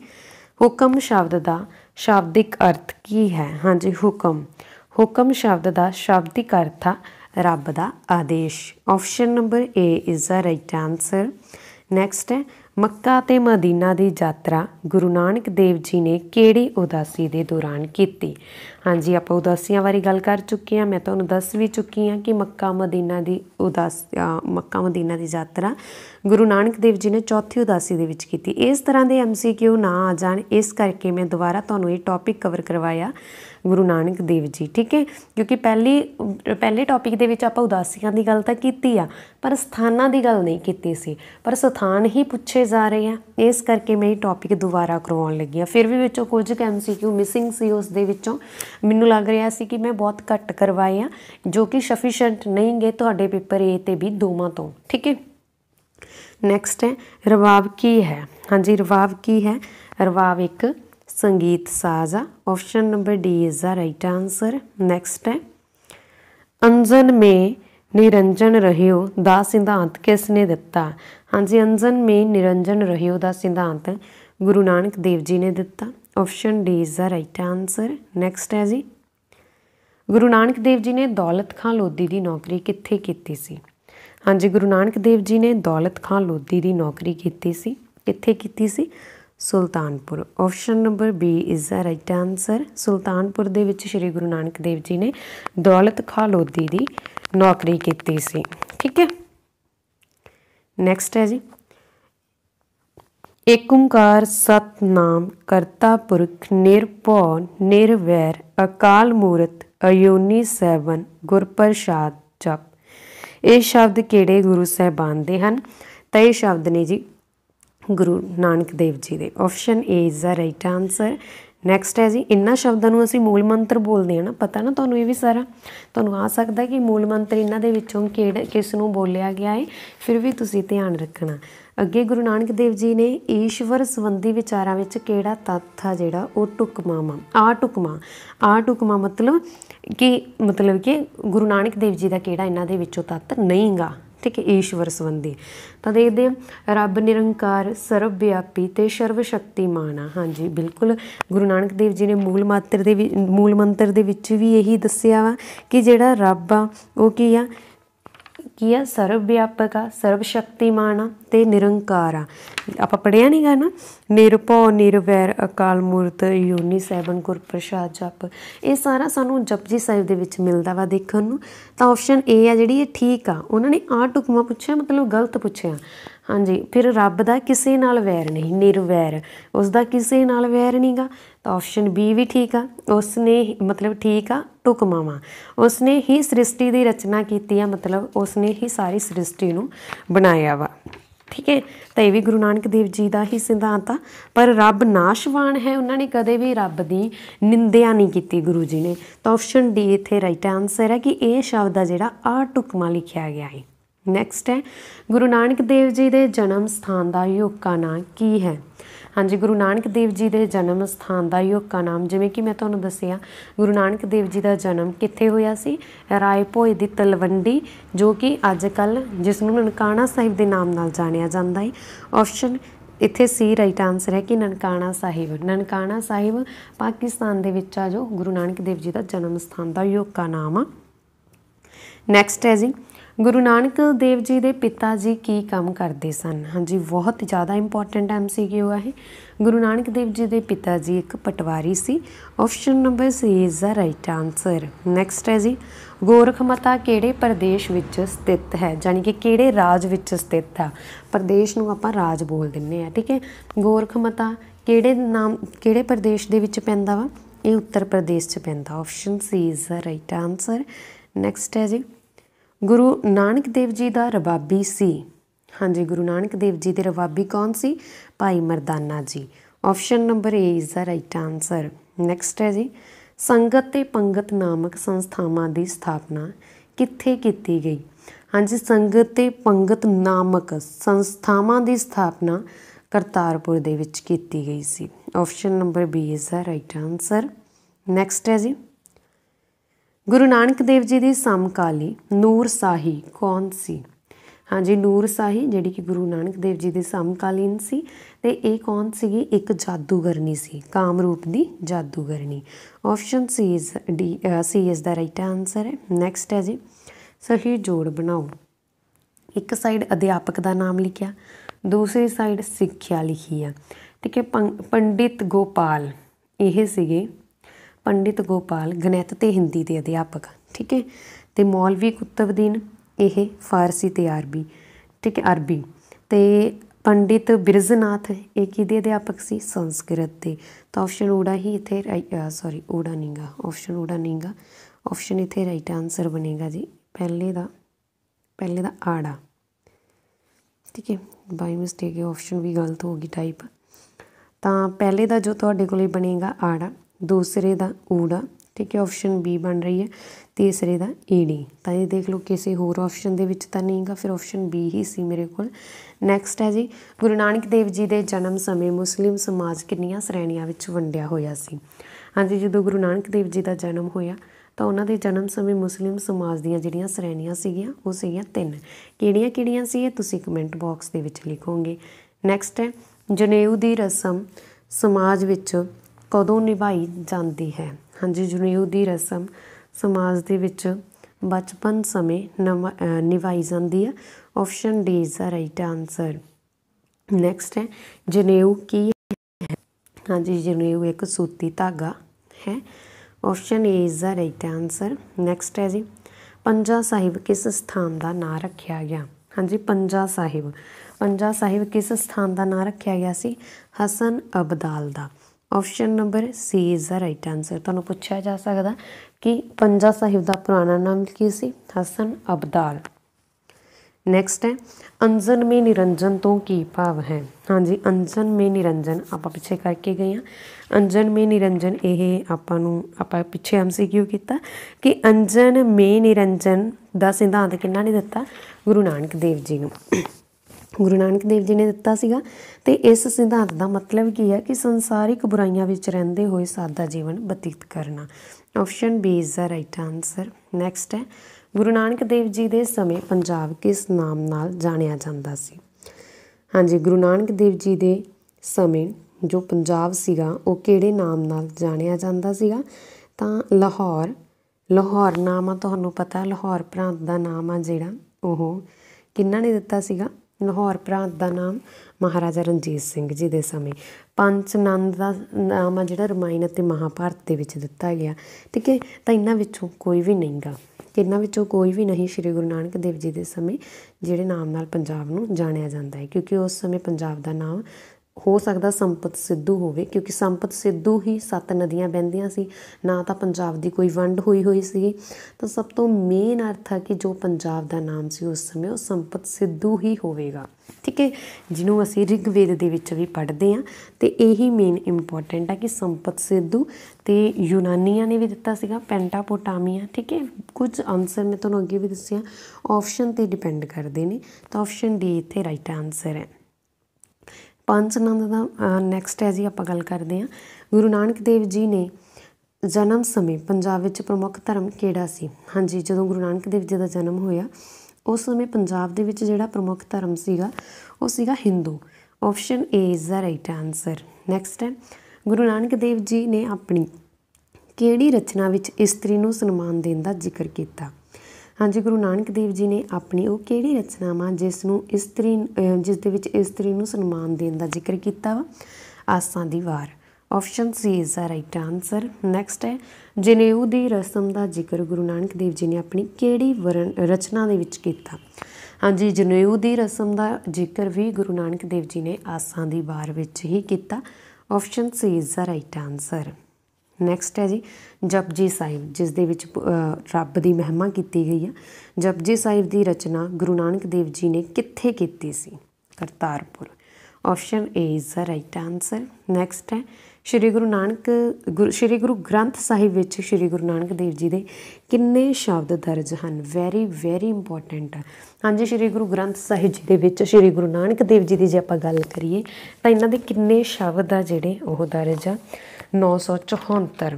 ਹੁਕਮ ਸ਼ਬਦ ਦਾ ਸ਼ਾਬਦਿਕ ਅਰਥ ਕੀ ਹੈ? ਹਾਂਜੀ, ਹੁਕਮ। ਹੁਕਮ ਸ਼ਬਦ ਦਾ ਸ਼ਾਬਦਿਕ ਅਰਥ ਆ, ਰੱਬ ਦਾ ਆਦੇਸ਼। Option number A is the right answer next ਹੈ। ਮੱਕਾ ਤੇ ਮਦੀਨਾ ਦੀ ਯਾਤਰਾ ਗੁਰੂ ਨਾਨਕ ਦੇਵ ਜੀ ਨੇ ਕਿਹੜੀ ਉਦਾਸੀ ਦੇ ਦੌਰਾਨ ਕੀਤੀ? ਹਾਂਜੀ, ਆਪਾਂ ਉਦਾਸੀਆਂ ਬਾਰੇ ਗੱਲ ਕਰ ਚੁੱਕੇ ਹਾਂ। ਮੈਂ ਤੁਹਾਨੂੰ ਦੱਸ ਵੀ ਚੁੱਕੀ ਹਾਂ ਕਿ ਮੱਕਾ ਮਦੀਨਾ ਦੀ ਉਦਾਸ ਮੱਕਾ ਮਦੀਨਾ ਦੀ ਯਾਤਰਾ ਗੁਰੂ ਨਾਨਕ ਦੇਵ ਜੀ ਨੇ ਚੌਥੀ ਉਦਾਸੀ ਦੇ ਵਿੱਚ ਕੀਤੀ। ਇਸ ਤਰ੍ਹਾਂ ਦੇ ਐਮਸੀਕਿਊ ਨਾ ਆ ਜਾਣ, ਇਸ ਕਰਕੇ ਮੈਂ ਦੁਬਾਰਾ ਤੁਹਾਨੂੰ ਇਹ ਟੌਪਿਕ ਕਵਰ ਕਰਵਾਇਆ। ਗੁਰੂ ਨਾਨਕ ਦੇਵ ਜੀ, ਠੀਕ ਹੈ? ਕਿਉਂਕਿ ਪਹਿਲੀ, ਪਹਿਲੇ ਟੌਪਿਕ ਦੇ ਵਿੱਚ ਆਪਾਂ ਉਦਾਸੀਆਂ ਦੀ ਗੱਲ ਤਾਂ ਕੀਤੀ ਆ, ਪਰ ਸਥਾਨਾਂ ਦੀ ਗੱਲ ਨਹੀਂ ਕੀਤੀ ਸੀ। ਪਰ ਸਥਾਨ ਹੀ ਪੁੱਛੇ ਜਾ ਰਹੇ ਆ। ਇਸ ਕਰਕੇ ਮੈਂ ਇਹ ਟੌਪਿਕ ਦੁਬਾਰਾ ਕਰਵਾਉਣ ਲੱਗੀ ਆ। ਫਿਰ ਵੀ ਵਿੱਚੋਂ ਕੁਝ ਐਮਸੀਕਿਊ ਮਿਸਿੰਗ ਸੀ ਉਸ ਦੇ ਵਿੱਚੋਂ। ਮੈਨੂੰ ਲੱਗ ਰਿਹਾ ਸੀ ਕਿ ਮੈਂ ਬਹੁਤ ਘੱਟ ਕਰਵਾਏ ਆ, ਜੋ ਕਿ ਸਫੀਸ਼ੀਐਂਟ ਨਹੀਂ ਗਏ ਤੁਹਾਡੇ ਪੇਪਰ A ਤੇ B ਦੋਵਾਂ ਤੋਂ, ਠੀਕ ਹੈ? ਨੈਕਸਟ ਹੈ, ਰਵਾਬ ਕੀ ਹੈ? ਹਾਂਜੀ, ਰਵਾਬ ਕੀ ਹੈ? ਰਵਾਬ ਇੱਕ ਸੰਗੀਤ ਸਾਜ਼ ਆ option number D is the right answer next ਹੈ। ਅੰਜਨ ਮੇ ਨਿਰੰਜਨ ਰਹਿਓ ਦਾ ਸਿਧਾਂਤ ਕਿਸ ਨੇ ਦਿੱਤਾ? ਹਾਂਜੀ, ਅੰਜਨ ਮੇ ਨਿਰੰਜਨ ਰਹਿਓ ਦਾ ਸਿਧਾਂਤ ਗੁਰੂ ਨਾਨਕ ਦੇਵ ਜੀ ਨੇ ਦਿੱਤਾ। Option D is the right answer next ਹੈ ਜੀ। ਗੁਰੂ ਨਾਨਕ ਦੇਵ ਜੀ ਨੇ ਦੌਲਤ ਖਾਂ ਲੋਧੀ ਦੀ ਨੌਕਰੀ ਕਿੱਥੇ ਕੀਤੀ ਸੀ? ਹਾਂਜੀ, ਗੁਰੂ ਨਾਨਕ ਦੇਵ ਜੀ ਨੇ ਦੌਲਤ ਖਾਂ ਲੋਧੀ ਦੀ ਨੌਕਰੀ ਕੀਤੀ ਸੀ। ਕਿੱਥੇ ਕੀਤੀ ਸੀ? Sultanpur. Option number B is the right answer Sultanpur ਦੇ ਵਿੱਚ ਸ੍ਰੀ ਗੁਰੂ ਨਾਨਕ ਦੇਵ ਜੀ ਨੇ ਦੌਲਤ ਖਾਂ ਲੋਧੀ ਦੀ ਨੌਕਰੀ ਕੀਤੀ ਸੀ। ਠੀਕ ਹੈ? ਨੈਕਸਟ ਹੈ ਜੀ। ਏਕ ਓੰਕਾਰ ਸਤਨਾਮ ਕਰਤਾ ਪੁਰਖ ਨਿਰਭਉ, ਨਿਰਵੈਰ, ਅਕਾਲ ਮੂਰਤ, ਅਯੋਨੀ ਸੈਵਨ ਗੁਰ ਪ੍ਰਸਾਦ ਜਪ। ਇਹ ਸ਼ਬਦ ਕਿਹੜੇ ਗੁਰੂ ਸਾਹਿਬਾਨ ਦੇ ਹਨ? ਤਾਂ ਇਹ ਸ਼ਬਦ ਨੇ ਜੀ ਗੁਰੂ ਨਾਨਕ ਦੇਵ ਜੀ ਦੇ। Option A is the right answer next ਹੈ ਜੀ ਇੰਨਾ ਸ਼ਬਦਾਂ ਨੂੰ ਅਸੀਂ ਮੂਲ ਮੰਤਰ ਬੋਲਦੇ ਹਾਂ ਨਾ। ਪਤਾ ਨਾ ਤੁਹਾਨੂੰ ਇਹ ਵੀ ਸਾਰਾ? ਤੁਹਾਨੂੰ ਆ ਸਕਦਾ ਕਿ ਮੂਲ ਮੰਤਰ ਇਹਨਾਂ ਦੇ ਵਿੱਚੋਂ ਕਿਹੜਾ ਕਿਸ ਨੂੰ ਬੋਲਿਆ ਗਿਆ ਹੈ, ਫਿਰ ਵੀ ਤੁਸੀਂ ਧਿਆਨ ਰੱਖਣਾ। ਅੱਗੇ ਗੁਰੂ ਨਾਨਕ ਦੇਵ ਜੀ ਨੇ ਈਸ਼ਵਰ ਸੰਬੰਧੀ ਵਿਚਾਰਾਂ ਵਿੱਚ ਕਿਹੜਾ ਤੱਥ ਆ ਜਿਹੜਾ? ਉਹ ਟੁਕਮਾ ਆ ਟੁਕਮਾ। ਆ ਟੁਕਮਾ ਮਤਲਬ ਕਿ ਮਤਲਬ ਕਿ ਗੁਰੂ ਨਾਨਕ ਦੇਵ ਜੀ ਦਾ ਕਿਹੜਾ ਇਹਨਾਂ ਦੇ ਵਿੱਚੋਂ ਤੱਤ ਨਹੀਂਗਾ। ਠੀਕ ਹੈ ਈਸ਼ਵਰ ਸੰਬੰਧੀ। ਤਾਂ ਦੇਖਦੇ ਹਾਂ, ਰੱਬ ਨਿਰੰਕਾਰ ਸਰਵ ਵਿਆਪੀ ਤੇ ਸਰਵ ਸ਼ਕਤੀਮਾਨ ਆ। ਹਾਂਜੀ, ਬਿਲਕੁਲ। ਗੁਰੂ ਨਾਨਕ ਦੇਵ ਜੀ ਨੇ ਮੂਲ ਮਾਤਰ ਦੇ ਮੂਲ ਮੰਤਰ ਦੇ ਵਿੱਚ ਵੀ ਇਹੀ ਦੱਸਿਆ ਵਾ ਕਿ ਜਿਹੜਾ ਰੱਬ ਆ, ਉਹ ਕੀ ਆ? ਕੀ ਆ? ਸਰਵ ਵਿਆਪਕ ਆ, ਸਰਵ ਸ਼ਕਤੀਮਾਨ ਆ ਤੇ ਨਿਰੰਕਾਰ ਆ। ਆਪਾਂ ਪੜਿਆ ਨਹੀਂਗਾ ਨਾ? ਨਿਰਭਉ, ਨਿਰਵੈਰ, ਅਕਾਲ ਮੂਰਤ, ਯੋਨੀ ਸੈਭਨ ਗੁਰ ਪ੍ਰਸਾਦ ਜਪ। ਇਹ ਸਾਰਾ ਸਾਨੂੰ ਜਪਜੀ ਸਾਹਿਬ ਦੇ ਵਿੱਚ ਮਿਲਦਾ ਵਾ ਦੇਖਣ ਨੂੰ। ਤਾਂ ਆਪਸ਼ਨ ਏ ਆ ਜਿਹੜੀ, ਇਹ ਠੀਕ ਆ। ਉਹਨਾਂ ਨੇ ਆ ਟੁਕਮਾ ਪੁੱਛਿਆ, ਮਤਲਬ ਗਲਤ ਪੁੱਛਿਆ। ਹਾਂਜੀ, ਫਿਰ ਰੱਬ ਦਾ ਕਿਸੇ ਨਾਲ ਵੈਰ ਨਹੀਂ, ਨਿਰਵੈਰ। ਉਸ ਦਾ ਕਿਸੇ ਨਾਲ ਵੈਰ ਨਹੀਂਗਾ ਤਾਂ ਆਪਸ਼ਨ ਬੀ ਵੀ ਠੀਕ ਆ। ਉਸ ਨੇ ਮਤਲਬ ਠੀਕ ਆ ਟੁਕਮਾਵਾ ਉਸ ਨੇ ਹੀ ਸ੍ਰਿਸ਼ਟੀ ਦੀ ਰਚਨਾ ਕੀਤੀ ਆ, ਮਤਲਬ ਉਸ ਨੇ ਹੀ ਸਾਰੀ ਸ੍ਰਿਸ਼ਟੀ ਨੂੰ ਬਣਾਇਆ ਵਾ। ਠੀਕ ਹੈ? ਤਾਂ ਇਹ ਵੀ ਗੁਰੂ ਨਾਨਕ ਦੇਵ ਜੀ ਦਾ ਹੀ ਸਿਧਾਂਤ ਆ। ਪਰ ਰੱਬ ਨਾਸ਼ਵਾਨ ਹੈ, ਉਹਨਾਂ ਨੇ ਕਦੇ ਵੀ ਰੱਬ ਦੀ ਨਿੰਦਿਆ ਨਹੀਂ ਕੀਤੀ ਗੁਰੂ ਜੀ ਨੇ। ਤਾਂ ਆਪਸ਼ਨ ਡੀ ਇੱਥੇ ਰਾਈਟ ਆਨਸਰ ਹੈ ਕਿ ਇਹ ਸ਼ਬਦ ਆ ਜਿਹੜਾ ਆ ਟੁਕਮਾ ਲਿਖਿਆ ਗਿਆ ਹੈ। ਨੈਕਸਟ ਹੈ, ਗੁਰੂ ਨਾਨਕ ਦੇਵ ਜੀ ਦੇ ਜਨਮ ਸਥਾਨ ਦਾ ਯੋਕਾ ਨਾਂ ਕੀ ਹੈ? ਹਾਂਜੀ, ਗੁਰੂ ਨਾਨਕ ਦੇਵ ਜੀ ਦੇ ਜਨਮ ਸਥਾਨ ਦਾ ਯੋਕਾ ਨਾਮ, ਜਿਵੇਂ ਕਿ ਮੈਂ ਤੁਹਾਨੂੰ ਦੱਸਿਆ, ਗੁਰੂ ਨਾਨਕ ਦੇਵ ਜੀ ਦਾ ਜਨਮ ਕਿੱਥੇ ਹੋਇਆ ਸੀ? ਰਾਏ ਭੋਏ ਦੀ ਤਲਵੰਡੀ, ਜੋ ਕਿ ਅੱਜ ਕੱਲ ਜਿਸ ਨੂੰ ਨਨਕਾਣਾ ਸਾਹਿਬ ਦੇ ਨਾਮ ਨਾਲ ਜਾਣਿਆ ਜਾਂਦਾ ਹੈ। ਆਪਸ਼ਨ ਇੱਥੇ ਸੀ ਰਾਈਟ ਆਨਸਰ ਹੈ ਕਿ ਨਨਕਾਣਾ ਸਾਹਿਬ। ਨਨਕਾਣਾ ਸਾਹਿਬ ਪਾਕਿਸਤਾਨ ਦੇ ਵਿੱਚ ਆ ਜੋ ਗੁਰੂ ਨਾਨਕ ਦੇਵ ਜੀ ਦਾ ਜਨਮ ਸਥਾਨ ਦਾ ਯੋਕਾ ਨਾਮ ਆ। ਨੈਕਸਟ ਹੈ ਜੀ ਗੁਰੂ ਨਾਨਕ ਦੇਵ ਜੀ ਦੇ ਪਿਤਾ ਜੀ ਕੀ ਕੰਮ ਕਰਦੇ ਸਨ? ਹਾਂਜੀ, ਬਹੁਤ ਜ਼ਿਆਦਾ ਇੰਪੋਰਟੈਂਟ ਐਮਸੀਕਿਊ ਹੈ ਗੁਰੂ ਨਾਨਕ ਦੇਵ ਜੀ ਦੇ ਪਿਤਾ ਜੀ ਇੱਕ ਪਟਵਾਰੀ ਸੀ। Option number C is the right answer next ਹੈ ਜੀ, ਗੋਰਖਮਤਾ ਕਿਹੜੇ ਪ੍ਰਦੇਸ਼ ਵਿੱਚ ਸਥਿਤ ਹੈ? ਯਾਨੀ ਕਿ ਕਿਹੜੇ ਰਾਜ ਵਿੱਚ ਸਥਿਤ ਆ? ਪ੍ਰਦੇਸ਼ ਨੂੰ ਆਪਾਂ ਰਾਜ ਬੋਲ ਦਿੰਨੇ ਆ, ਠੀਕ ਹੈ? ਗੋਰਖਮਤਾ ਕਿਹੜੇ ਨਾਮ, ਕਿਹੜੇ ਪ੍ਰਦੇਸ਼ ਦੇ ਵਿੱਚ ਪੈਂਦਾ ਵਾ? ਇਹ ਉੱਤਰ ਪ੍ਰਦੇਸ਼ 'ਚ ਪੈਂਦਾ। Option C is the right answer next ਹੈ ਜੀ ਗੁਰੂ ਨਾਨਕ ਦੇਵ ਜੀ ਦਾ ਰਬਾਬੀ ਸੀ। ਹਾਂਜੀ, ਗੁਰੂ ਨਾਨਕ ਦੇਵ ਜੀ ਦੇ ਰਬਾਬੀ ਕੌਣ ਸੀ? Bhai Mardana ji. Option number A is the right answer next ਹੈ ਜੀ। ਸੰਗਤ ਤੇ ਪੰਗਤ ਨਾਮਕ ਸੰਸਥਾਵਾਂ ਦੀ ਸਥਾਪਨਾ ਕਿੱਥੇ ਕੀਤੀ ਗਈ? ਹਾਂਜੀ, ਸੰਗਤ ਤੇ ਪੰਗਤ ਨਾਮਕ ਸੰਸਥਾਵਾਂ ਦੀ ਸਥਾਪਨਾ ਕਰਤਾਰਪੁਰ ਦੇ ਵਿੱਚ ਕੀਤੀ ਗਈ ਸੀ। Option number B is the right answer next ਹੈ ਜੀ। ਗੁਰੂ ਨਾਨਕ ਦੇਵ ਜੀ ਦੀ ਸਮਕਾਲੀ, ਨੂਰ ਸਾਹੀ ਕੌਣ ਸੀ? ਹਾਂਜੀ ਨੂਰ ਸਾਹੀ ਜਿਹੜੀ ਕਿ ਗੁਰੂ ਨਾਨਕ ਦੇਵ ਜੀ ਦੇ ਸਮਕਾਲੀਨ ਸੀ ਤੇ ਇਹ ਕੌਣ ਸੀਗੀ? ਇੱਕ ਜਾਦੂਗਰਨੀ ਸੀ, ਕਾਮਰੂਪ ਦੀ ਜਾਦੂਗਰਨੀ। Option C is D C is the right answer ਹੈ। ਨੈਕਸਟ ਹੈ ਜੀ, ਸਹੀ ਜੋੜ ਬਣਾਓ। ਇੱਕ ਸਾਈਡ ਅਧਿਆਪਕ ਦਾ ਨਾਮ ਲਿਖਿਆ, ਦੂਸਰੀ ਸਾਈਡ ਸਿੱਖਿਆ ਲਿਖੀ ਆ। ਠੀਕ ਹੈ ਪੰਡਿਤ ਗੋਪਾਲ, ਇਹ ਸੀਗੇ ਪੰਡਿਤ ਗੋਪਾਲ ਗਣਿਤ ਤੇ ਹਿੰਦੀ ਦੇ ਅਧਿਆਪਕ, ਠੀਕ ਹੈ? ਤੇ ਮੌਲਵੀ ਕੁਤਬਦੀਨ ਇਹ ਫਾਰਸੀ ਤੇ ਅਰਬੀ, ਠੀਕ ਹੈ? ਅਰਬੀ। ਤੇ ਪੰਡਿਤ ਬਿਰਜ਼ਨਾਥ, ਇਹ ਕਿਹਦੇ ਅਧਿਆਪਕ ਸੀ? ਸੰਸਕ੍ਰਿਤ ਦੇ। ਤਾਂ ਆਪਸ਼ਨ ਓੜਾ ਹੀ ਇੱਥੇ ਸੌਰੀ ਓੜਾ ਨਹੀਂਗਾ ਆਪਸ਼ਨ ਓੜਾ ਨਹੀਂਗਾ ਆਪਸ਼ਨ ਇੱਥੇ ਰਾਈਟ ਆਨਸਰ ਬਣੇਗਾ ਜੀ। ਪਹਿਲੇ ਦਾ ਪਹਿਲੇ ਦਾ ਆੜਾ। ਠੀਕ ਹੈ? ਬਾਈ ਮਿਸਟੇਕ ਇਹ ਆਪਸ਼ਨ ਵੀ ਗਲਤ ਹੋ ਗਈ ਟਾਈਪ ਤਾਂ ਪਹਿਲੇ ਦਾ ਜੋ ਤੁਹਾਡੇ ਕੋਲੇ ਬਣੇਗਾ ਆੜਾ ਦੂਸਰੇ ਦਾ ਊੜਾ ਠੀਕ ਹੈ ਆਪਸ਼ਨ ਬੀ ਬਣ ਰਹੀ ਹੈ, ਤੀਸਰੇ ਦਾ ਈਡੀ ਤਾਂ ਇਹ ਦੇਖ ਲਓ ਕਿਸੇ ਹੋਰ ਆਪਸ਼ਨ ਦੇ ਵਿੱਚ ਤਾਂ ਨਹੀਂਗਾ, ਫਿਰ ਆਪਸ਼ਨ ਬੀ ਹੀ ਸੀ ਮੇਰੇ ਕੋਲ। ਨੈਕਸਟ ਹੈ ਜੀ, ਗੁਰੂ ਨਾਨਕ ਦੇਵ ਜੀ ਦੇ ਜਨਮ ਸਮੇਂ ਮੁਸਲਿਮ ਸਮਾਜ ਕਿੰਨੀਆਂ ਸ਼੍ਰੇਣੀਆਂ ਵਿੱਚ ਵੰਡਿਆ ਹੋਇਆ ਸੀ? ਹਾਂਜੀ, ਜਦੋਂ ਗੁਰੂ ਨਾਨਕ ਦੇਵ ਜੀ ਦਾ ਜਨਮ ਹੋਇਆ, ਤਾਂ ਉਹਨਾਂ ਦੇ ਜਨਮ ਸਮੇਂ ਮੁਸਲਿਮ ਸਮਾਜ ਦੀਆਂ ਜਿਹੜੀਆਂ ਸ਼੍ਰੇਣੀਆਂ ਸੀਗੀਆਂ, ਉਹ ਸੀਗੀਆਂ ਤਿੰਨ। ਕਿਹੜੀਆਂ ਕਿਹੜੀਆਂ ਸੀ ਇਹ? ਤੁਸੀਂ ਕਮੈਂਟ ਬਾਕਸ ਦੇ ਵਿੱਚ ਲਿਖੋਗੇ। ਨੈਕਸਟ ਹੈ, ਜਨੇਊ ਦੀ ਰਸਮ ਸਮਾਜ ਵਿੱਚ ਕਦੋਂ ਨਿਭਾਈ ਜਾਂਦੀ ਹੈ? ਹਾਂਜੀ ਜਨੇਊ ਦੀ ਰਸਮ ਸਮਾਜ ਦੇ ਵਿੱਚ ਬਚਪਨ ਸਮੇਂ ਨਿਭਾਈ ਜਾਂਦੀ ਹੈ। Option D is the right answer next ਹੈ ਜਨੇਊ ਕੀ ਹੈ? ਹਾਂਜੀ ਜਨੇਊ ਇੱਕ ਸੂਤੀ ਧਾਗਾ ਹੈ। Option A is the right answer next ਹੈ ਜੀ, ਪੰਜਾ ਸਾਹਿਬ ਕਿਸ ਸਥਾਨ ਦਾ ਨਾਂ ਰੱਖਿਆ ਗਿਆ? ਹਾਂਜੀ, ਪੰਜਾ ਸਾਹਿਬ। ਪੰਜਾ ਸਾਹਿਬ ਕਿਸ ਸਥਾਨ ਦਾ ਨਾਂ ਰੱਖਿਆ ਗਿਆ ਸੀ? ਹਸਨ ਅਬਦਾਲ ਦਾ। Option number C is the right answer ਤੁਹਾਨੂੰ ਪੁੱਛਿਆ ਜਾ ਸਕਦਾ ਕਿ ਪੰਜਾ ਸਾਹਿਬ ਦਾ ਪੁਰਾਣਾ ਨਾਮ ਕੀ ਸੀ? ਹਸਨ ਅਬਦਾਲ। ਨੈਕਸਟ ਹੈ, ਅੰਜਨ ਮੇ ਨਿਰੰਜਨ ਤੋਂ ਕੀ ਭਾਵ ਹੈ? ਹਾਂਜੀ, ਅੰਜਨ ਮੇ ਨਿਰੰਜਨ ਆਪਾਂ ਪਿੱਛੇ ਕਰਕੇ ਗਏ ਆ ਅੰਜਨ ਮੇ ਨਿਰੰਜਨ, ਇਹ ਆਪਾਂ ਨੂੰ ਆਪਾਂ ਪਿੱਛੇ ਐਮਸੀਕਿਊ ਕੀਤਾ ਕਿ ਅੰਜਨ ਮੇ ਨਿਰੰਜਨ ਦਾ ਸਿਧਾਂਤ ਕਿੰਨਾ ਨੇ ਦਿੱਤਾ? ਗੁਰੂ ਨਾਨਕ ਦੇਵ ਜੀ ਨੂੰ। ਗੁਰੂ ਨਾਨਕ ਦੇਵ ਜੀ ਨੇ ਦਿੱਤਾ ਸੀਗਾ। ਤੇ ਇਸ ਸਿਧਾਂਤ ਦਾ ਮਤਲਬ ਕੀ ਹੈ ਕਿ ਸੰਸਾਰਿਕ ਬੁਰਾਈਆਂ ਵਿੱਚ ਰਹਿੰਦੇ ਹੋਏ ਸਾਦਾ ਜੀਵਨ ਬਤੀਤ ਕਰਨਾ। Option B is the right answer next ਹੈ, ਗੁਰੂ ਨਾਨਕ ਦੇਵ ਜੀ ਦੇ ਸਮੇਂ ਪੰਜਾਬ ਕਿਸ ਨਾਮ ਨਾਲ ਜਾਣਿਆ ਜਾਂਦਾ ਸੀ? ਹਾਂਜੀ, ਗੁਰੂ ਨਾਨਕ ਦੇਵ ਜੀ ਦੇ ਸਮੇਂ ਜੋ ਪੰਜਾਬ ਸੀਗਾ, ਉਹ ਕਿਹੜੇ ਨਾਮ ਨਾਲ ਜਾਣਿਆ ਜਾਂਦਾ ਸੀਗਾ? ਤਾਂ ਲਾਹੌਰ। ਲਾਹੌਰ ਨਾਮ ਆ, ਤੁਹਾਨੂੰ ਪਤਾ ਲਾਹੌਰ ਪ੍ਰਾਂਤ ਦਾ ਨਾਮ ਆ ਜਿਹੜਾ, ਉਹ ਕਿੰਨਾ ਨੇ ਦਿੱਤਾ ਸੀਗਾ? ਲਾਹੌਰ ਪ੍ਰਾਂਤ ਦਾ ਨਾਮ ਮਹਾਰਾਜਾ ਰਣਜੀਤ ਸਿੰਘ ਜੀ ਦੇ ਸਮੇਂ। ਪੰਚ ਨੰਦ ਦਾ ਨਾਮ ਆ ਜਿਹੜਾ ਰਮਾਇਣ ਅਤੇ ਮਹਾਭਾਰਤ ਦੇ ਵਿੱਚ ਦਿੱਤਾ ਗਿਆ। ਠੀਕ ਹੈ, ਤਾਂ ਇਹਨਾਂ ਵਿੱਚੋਂ ਕੋਈ ਵੀ ਨਹੀਂਗਾ ਇਹਨਾਂ ਵਿੱਚੋਂ ਕੋਈ ਵੀ ਨਹੀਂ ਸ੍ਰੀ ਗੁਰੂ ਨਾਨਕ ਦੇਵ ਜੀ ਦੇ ਸਮੇਂ, ਜਿਹੜੇ ਨਾਮ ਨਾਲ ਪੰਜਾਬ ਨੂੰ ਜਾਣਿਆ ਜਾਂਦਾ ਹੈ। ਕਿਉਂਕਿ ਉਸ ਸਮੇਂ ਪੰਜਾਬ ਦਾ ਨਾਮ ਹੋ ਸਕਦਾ ਸੰਪਤ ਸਿੱਧੂ ਹੋਵੇ, ਕਿਉਂਕਿ ਸੰਪਤ ਸਿੱਧੂ ਹੀ ਸੱਤ ਨਦੀਆਂ ਵਹਿੰਦੀਆਂ ਸੀ, ਨਾ ਤਾਂ ਪੰਜਾਬ ਦੀ ਕੋਈ ਵੰਡ ਹੋਈ ਹੋਈ ਸੀ। ਤਾਂ ਸਭ ਤੋਂ ਮੇਨ ਅਰਥ ਹੈ ਕਿ ਜੋ ਪੰਜਾਬ ਦਾ ਨਾਮ ਸੀ ਉਸ ਸਮੇਂ ਉਹ ਸੰਪਤ ਸਿੱਧੂ ਹੀ ਹੋਵੇਗਾ। ਠੀਕ ਹੈ, ਜਿਹਨੂੰ ਅਸੀਂ ਰਿਗਵੇਦ ਦੇ ਵਿੱਚ ਵੀ ਪੜ੍ਹਦੇ ਹਾਂ, ਤੇ ਇਹੀ ਮੇਨ ਇੰਪੋਰਟੈਂਟ ਆ ਕਿ ਸੰਪਤ ਸਿੱਧੂ ਤੇ ਯੂਨਾਨੀਆਂ ਨੇ ਵੀ ਦਿੱਤਾ ਸੀਗਾ, ਪੈਂਟਾਪੋਟਾਮੀਆ, ਠੀਕ ਹੈ। ਕੁਝ ਆਨਸਰ ਮੈਂ ਤੁਹਾਨੂੰ ਅੱਗੇ ਵੀ ਦੱਸਿਆ ਆਪਸ਼ਨ ਤੇ ਡਿਪੈਂਡ ਕਰਦੇ ਨੇ, ਤਾਂ ਆਪਸ਼ਨ ਡੀ ਇੱਥੇ ਰਾਈਟ ਆਨਸਰ ਹੈ। ਪੰਜ ਨੰਦ ਦਾ ਨੈਕਸਟ ਹੈ ਜੀ ਆਪਾਂ ਗੱਲ ਕਰਦੇ ਹਾਂ। ਗੁਰੂ ਨਾਨਕ ਦੇਵ ਜੀ ਨੇ ਜਨਮ ਸਮੇਂ ਪੰਜਾਬ ਵਿੱਚ ਪ੍ਰਮੁੱਖ ਧਰਮ ਕਿਹੜਾ ਸੀ? ਹਾਂਜੀ, ਜਦੋਂ ਗੁਰੂ ਨਾਨਕ ਦੇਵ ਜੀ ਦਾ ਜਨਮ ਹੋਇਆ, ਉਸ ਸਮੇਂ ਪੰਜਾਬ ਦੇ ਵਿੱਚ ਜਿਹੜਾ ਪ੍ਰਮੁੱਖ ਧਰਮ ਸੀਗਾ, ਉਹ ਸੀਗਾ Hindu option A is the right answer next ਹੈ, ਗੁਰੂ ਨਾਨਕ ਦੇਵ ਜੀ ਨੇ ਆਪਣੀ ਕਿਹੜੀ ਰਚਨਾ ਵਿੱਚ ਇਸਤਰੀ ਨੂੰ ਸਨਮਾਨ ਦੇਣ ਦਾ ਜ਼ਿਕਰ ਕੀਤਾ? ਹਾਂਜੀ, ਗੁਰੂ ਨਾਨਕ ਦੇਵ ਜੀ ਨੇ ਆਪਣੀ ਉਹ ਕਿਹੜੀ ਰਚਨਾਵਾਂ ਜਿਸ ਨੂੰ ਇਸਤਰੀ ਜਿਸ ਦੇ ਵਿੱਚ ਇਸਤਰੀ ਨੂੰ ਸਨਮਾਨ ਦੇਣ ਦਾ ਜ਼ਿਕਰ ਕੀਤਾ ਵਾ? ਆਸਾਂ ਦੀ ਵਾਰ। Option C is the right answer next ਹੈ, ਜਨੇਊ ਦੀ ਰਸਮ ਦਾ ਜ਼ਿਕਰ ਗੁਰੂ ਨਾਨਕ ਦੇਵ ਜੀ ਨੇ ਆਪਣੀ ਕਿਹੜੀ ਵਰਨ, ਰਚਨਾ ਦੇ ਵਿੱਚ ਕੀਤਾ? ਹਾਂਜੀ, ਜਨੇਊ ਦੀ ਰਸਮ ਦਾ ਜ਼ਿਕਰ ਵੀ ਗੁਰੂ ਨਾਨਕ ਦੇਵ ਜੀ ਨੇ ਆਸਾਂ ਦੀ ਵਾਰ ਵਿੱਚ ਹੀ ਕੀਤਾ। Option C is the right answer next ਹੈ ਜੀ, ਜਪਜੀ ਸਾਹਿਬ, ਜਿਸ ਦੇ ਵਿੱਚ ਰੱਬ ਦੀ ਮਹਿਮਾ ਕੀਤੀ ਗਈ ਹੈ। ਜਪਜੀ ਸਾਹਿਬ ਦੀ ਰਚਨਾ ਗੁਰੂ ਨਾਨਕ ਦੇਵ ਜੀ ਨੇ ਕਿੱਥੇ ਕੀਤੀ ਸੀ? Kartarpur. Option A is the right answer next ਹੈ ਸ਼੍ਰੀ ਗੁਰੂ ਨਾਨਕ ਸ਼੍ਰੀ ਗੁਰੂ ਗ੍ਰੰਥ ਸਾਹਿਬ ਵਿੱਚ ਸ਼੍ਰੀ ਗੁਰੂ ਨਾਨਕ ਦੇਵ ਜੀ ਦੇ ਕਿੰਨੇ ਸ਼ਬਦ ਦਰਜ ਹਨ? ਵੈਰੀ ਵੈਰੀ ਇੰਪੋਰਟੈਂਟ ਹਾਂਜੀ, ਸ਼੍ਰੀ ਗੁਰੂ ਗ੍ਰੰਥ ਸਾਹਿਬ ਜੀ ਦੇ ਵਿੱਚ ਸ਼੍ਰੀ ਗੁਰੂ ਨਾਨਕ ਦੇਵ ਜੀ ਦੀ ਜੇ ਆਪਾਂ ਗੱਲ ਕਰੀਏ, ਤਾਂ ਇਹਨਾਂ ਦੇ ਕਿੰਨੇ ਸ਼ਬਦ ਆ ਜਿਹੜੇ ਉਹ ਦਰਜ ਆ? 974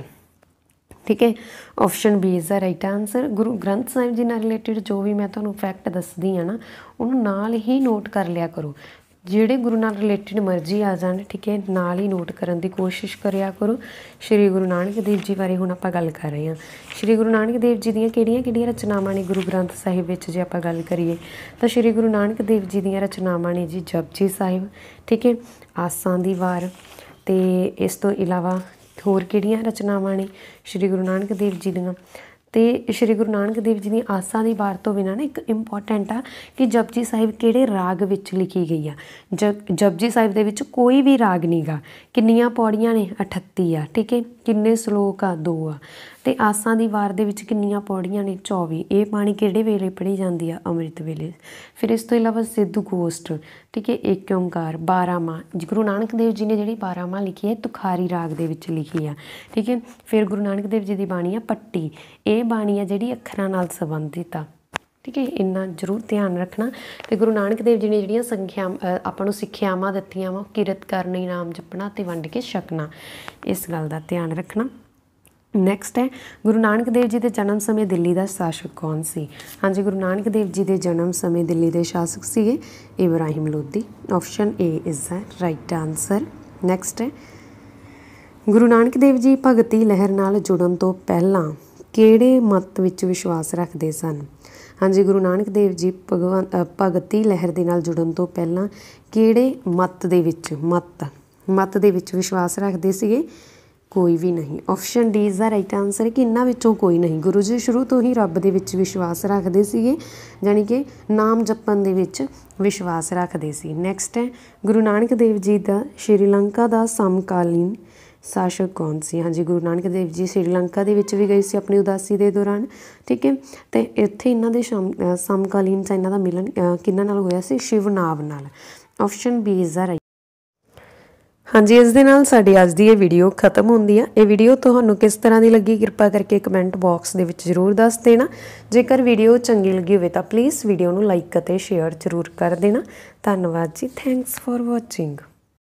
ਠੀਕ ਹੈ? Option B is the right answer Guru Granth Sahib ji ਨਾਲ ਰਿਲੇਟਡ ਜੋ ਵੀ ਮੈਂ ਤੁਹਾਨੂੰ ਫੈਕਟ ਦੱਸਦੀ ਆ ਨਾ, ਉਹਨੂੰ ਨਾਲ ਹੀ ਨੋਟ ਕਰ ਲਿਆ ਕਰੋ। ਜਿਹੜੇ ਗੁਰੂ ਨਾਲ ਰਿਲੇਟਡ ਮਰਜ਼ੀ ਆ ਜਾਣ, ਠੀਕ ਹੈ, ਨਾਲ ਹੀ ਨੋਟ ਕਰਨ ਦੀ ਕੋਸ਼ਿਸ਼ ਕਰਿਆ ਕਰੋ। ਸ਼੍ਰੀ ਗੁਰੂ ਨਾਨਕ ਦੇਵ ਜੀ ਬਾਰੇ ਹੁਣ ਆਪਾਂ ਗੱਲ ਕਰ ਰਹੇ ਹਾਂ। ਸ਼੍ਰੀ ਗੁਰੂ ਨਾਨਕ ਦੇਵ ਜੀ ਦੀਆਂ ਕਿਹੜੀਆਂ ਕਿਹੜੀਆਂ ਰਚਨਾਵਾਂ ਨੇ ਗੁਰੂ ਗ੍ਰੰਥ ਸਾਹਿਬ ਵਿੱਚ ਜੇ ਆਪਾਂ ਗੱਲ ਕਰੀਏ, ਤਾਂ ਸ਼੍ਰੀ ਗੁਰੂ ਨਾਨਕ ਦੇਵ ਜੀ ਦੀਆਂ ਰਚਨਾਵਾਂ ਨੇ ਜੀ ਜਪਜੀ ਸਾਹਿਬ, ਠੀਕ ਹੈ, ਆਸਾਂ ਦੀ ਵਾਰ ਤੇ ਇਸ ਤੋਂ ਇਲਾਵਾ ਹੋਰ ਕਿਹੜੀਆਂ ਰਚਨਾਵਾਂ ਨੇ ਸ਼੍ਰੀ ਗੁਰੂ ਨਾਨਕ ਦੇਵ ਜੀ ਦੀਆਂ? ਤੇ ਸ਼੍ਰੀ ਗੁਰੂ ਨਾਨਕ ਦੇਵ ਜੀ ਦੀਆਂ ਆਸਾਂ ਦੀ ਵਾਰ ਤੋਂ ਬਿਨਾਂ ਨਾ ਇੱਕ ਇੰਪੋਰਟੈਂਟ ਆ ਕਿ ਜਪਜੀ ਸਾਹਿਬ ਕਿਹੜੇ ਰਾਗ ਵਿੱਚ ਲਿਖੀ ਗਈ ਆ। ਜਪਜੀ ਸਾਹਿਬ ਦੇ ਵਿੱਚ ਕੋਈ ਵੀ ਰਾਗ ਨਹੀਂਗਾ ਕਿੰਨੀਆਂ ਪੌੜੀਆਂ ਨੇ? 38 ਆ, ਠੀਕ ਹੈ? ਕਿੰਨੇ ਸ਼ਲੋਕ ਆ? 2 ਆ। ਤੇ ਆਸਾਂ ਦੀ ਵਾਰ ਦੇ ਵਿੱਚ ਕਿੰਨੀਆਂ ਪੌੜੀਆਂ ਨੇ? 24 ਇਹ ਬਾਣੀ ਕਿਹੜੇ ਵੇਲੇ ਪੜ੍ਹੀ ਜਾਂਦੀ ਆ? ਅੰਮ੍ਰਿਤ ਵੇਲੇ। ਫਿਰ ਇਸ ਤੋਂ ਇਲਾਵਾ ਸਿੱਧ ਗੋਸਟ। ਠੀਕ ਹੈ, ਏਕ ਓੰਕਾਰ। 12 ਮਾ ਗੁਰੂ ਨਾਨਕ ਦੇਵ ਜੀ ਨੇ ਜਿਹੜੀ 12 ਮਾ ਲਿਖੀ ਹੈ, ਤੁਖਾਰੀ ਰਾਗ ਦੇ ਵਿੱਚ ਲਿਖੀ ਆ। ਠੀਕ ਹੈ, ਫਿਰ ਗੁਰੂ ਨਾਨਕ ਦੇਵ ਜੀ ਦੀ ਬਾਣੀ ਆ ਪੱਟੀ। ਇਹ ਬਾਣੀ ਆ ਜਿਹੜੀ ਅੱਖਰਾਂ ਨਾਲ ਸੰਬੰਧਿਤ ਆ। ਠੀਕ ਹੈ, ਇੰਨਾ ਜ਼ਰੂਰ ਧਿਆਨ ਰੱਖਣਾ। ਤੇ ਗੁਰੂ ਨਾਨਕ ਦੇਵ ਜੀ ਨੇ ਜਿਹੜੀਆਂ ਸੰਖਿਆ ਆਪਾਂ ਨੂੰ ਸਿੱਖਿਆਵਾਂ ਦਿੱਤੀਆਂ ਵਾ, ਕਿਰਤ ਕਰਨੀ, ਨਾਮ ਜਪਣਾ ਤੇ ਵੰਡ ਕੇ ਛਕਣਾ। ਇਸ ਗੱਲ ਦਾ ਧਿਆਨ ਰੱਖਣਾ। ਨੈਕਸਟ ਹੈ, ਗੁਰੂ ਨਾਨਕ ਦੇਵ ਜੀ ਦੇ ਜਨਮ ਸਮੇਂ ਦਿੱਲੀ ਦਾ ਸ਼ਾਸਕ ਕੌਣ ਸੀ? ਹਾਂਜੀ, ਗੁਰੂ ਨਾਨਕ ਦੇਵ ਜੀ ਦੇ ਜਨਮ ਸਮੇਂ ਦਿੱਲੀ ਦੇ ਸ਼ਾਸਕ ਸੀਗੇ Ibrahim Lodhi. Option A is the right answer next ਹੈ, ਗੁਰੂ ਨਾਨਕ ਦੇਵ ਜੀ ਭਗਤੀ ਲਹਿਰ ਨਾਲ ਜੁੜਨ ਤੋਂ ਪਹਿਲਾਂ ਕਿਹੜੇ ਮਤ ਵਿੱਚ ਵਿਸ਼ਵਾਸ ਰੱਖਦੇ ਸਨ? ਹਾਂਜੀ, ਗੁਰੂ ਨਾਨਕ ਦੇਵ ਜੀ ਭਗਵਾਨ ਭਗਤੀ ਲਹਿਰ ਦੇ ਨਾਲ ਜੁੜਨ ਤੋਂ ਪਹਿਲਾਂ ਕਿਹੜੇ ਮਤ ਦੇ ਵਿੱਚ, ਮਤ ਮਤ ਦੇ ਵਿੱਚ ਵਿਸ਼ਵਾਸ ਰੱਖਦੇ ਸੀਗੇ? ਕੋਈ ਵੀ ਨਹੀਂ। Option D is the right answer ਹੈ ਕਿ ਇਹਨਾਂ ਵਿੱਚੋਂ ਕੋਈ ਨਹੀਂ। ਗੁਰੂ ਜੀ ਸ਼ੁਰੂ ਤੋਂ ਹੀ ਰੱਬ ਦੇ ਵਿੱਚ ਵਿਸ਼ਵਾਸ ਰੱਖਦੇ ਸੀਗੇ ਯਾਨੀ ਕਿ ਨਾਮ ਜਪਣ ਦੇ ਵਿੱਚ ਵਿਸ਼ਵਾਸ ਰੱਖਦੇ ਸੀ। ਨੈਕਸਟ ਹੈ, ਗੁਰੂ ਨਾਨਕ ਦੇਵ ਜੀ ਦਾ ਸ਼੍ਰੀਲੰਕਾ ਦਾ ਸਮਕਾਲੀਨ ਸ਼ਾਸਕ ਕੌਣ ਸੀ? ਹਾਂਜੀ, ਗੁਰੂ ਨਾਨਕ ਦੇਵ ਜੀ ਸ਼੍ਰੀਲੰਕਾ ਦੇ ਵਿੱਚ ਵੀ ਗਏ ਸੀ ਆਪਣੀ ਉਦਾਸੀ ਦੇ ਦੌਰਾਨ। ਠੀਕ ਹੈ, ਤੇ ਇੱਥੇ ਇਹਨਾਂ ਦੇ ਸਮਕਾਲੀਨ ਚ ਇਹਨਾਂ ਦਾ ਮਿਲਨ ਕਿਹਨਾਂ ਨਾਲ ਹੋਇਆ ਸੀ? ਸ਼ਿਵਨਾਵ ਨਾਲ। ਆਪਸ਼ਨ ਬੀ ਇਜ਼ ਦਾ ਹਾਂਜੀ, ਇਸ ਦੇ ਨਾਲ ਸਾਡੀ ਅੱਜ ਦੀ ਇਹ ਵੀਡੀਓ ਖਤਮ ਹੁੰਦੀ ਆ। ਇਹ ਵੀਡੀਓ ਤੁਹਾਨੂੰ ਕਿਸ ਤਰ੍ਹਾਂ ਦੀ ਲੱਗੀ, ਕਿਰਪਾ ਕਰਕੇ ਕਮੈਂਟ ਬਾਕਸ ਦੇ ਵਿੱਚ ਜ਼ਰੂਰ ਦੱਸ ਦੇਣਾ। ਜੇਕਰ ਵੀਡੀਓ ਚੰਗੀ ਲੱਗੀ ਹੋਵੇ ਤਾਂ ਪਲੀਜ਼ ਵੀਡੀਓ ਨੂੰ ਲਾਈਕ ਅਤੇ ਸ਼ੇਅਰ ਜ਼ਰੂਰ ਕਰ ਦੇਣਾ। ਧੰਨਵਾਦ ਜੀ। Thanks for watching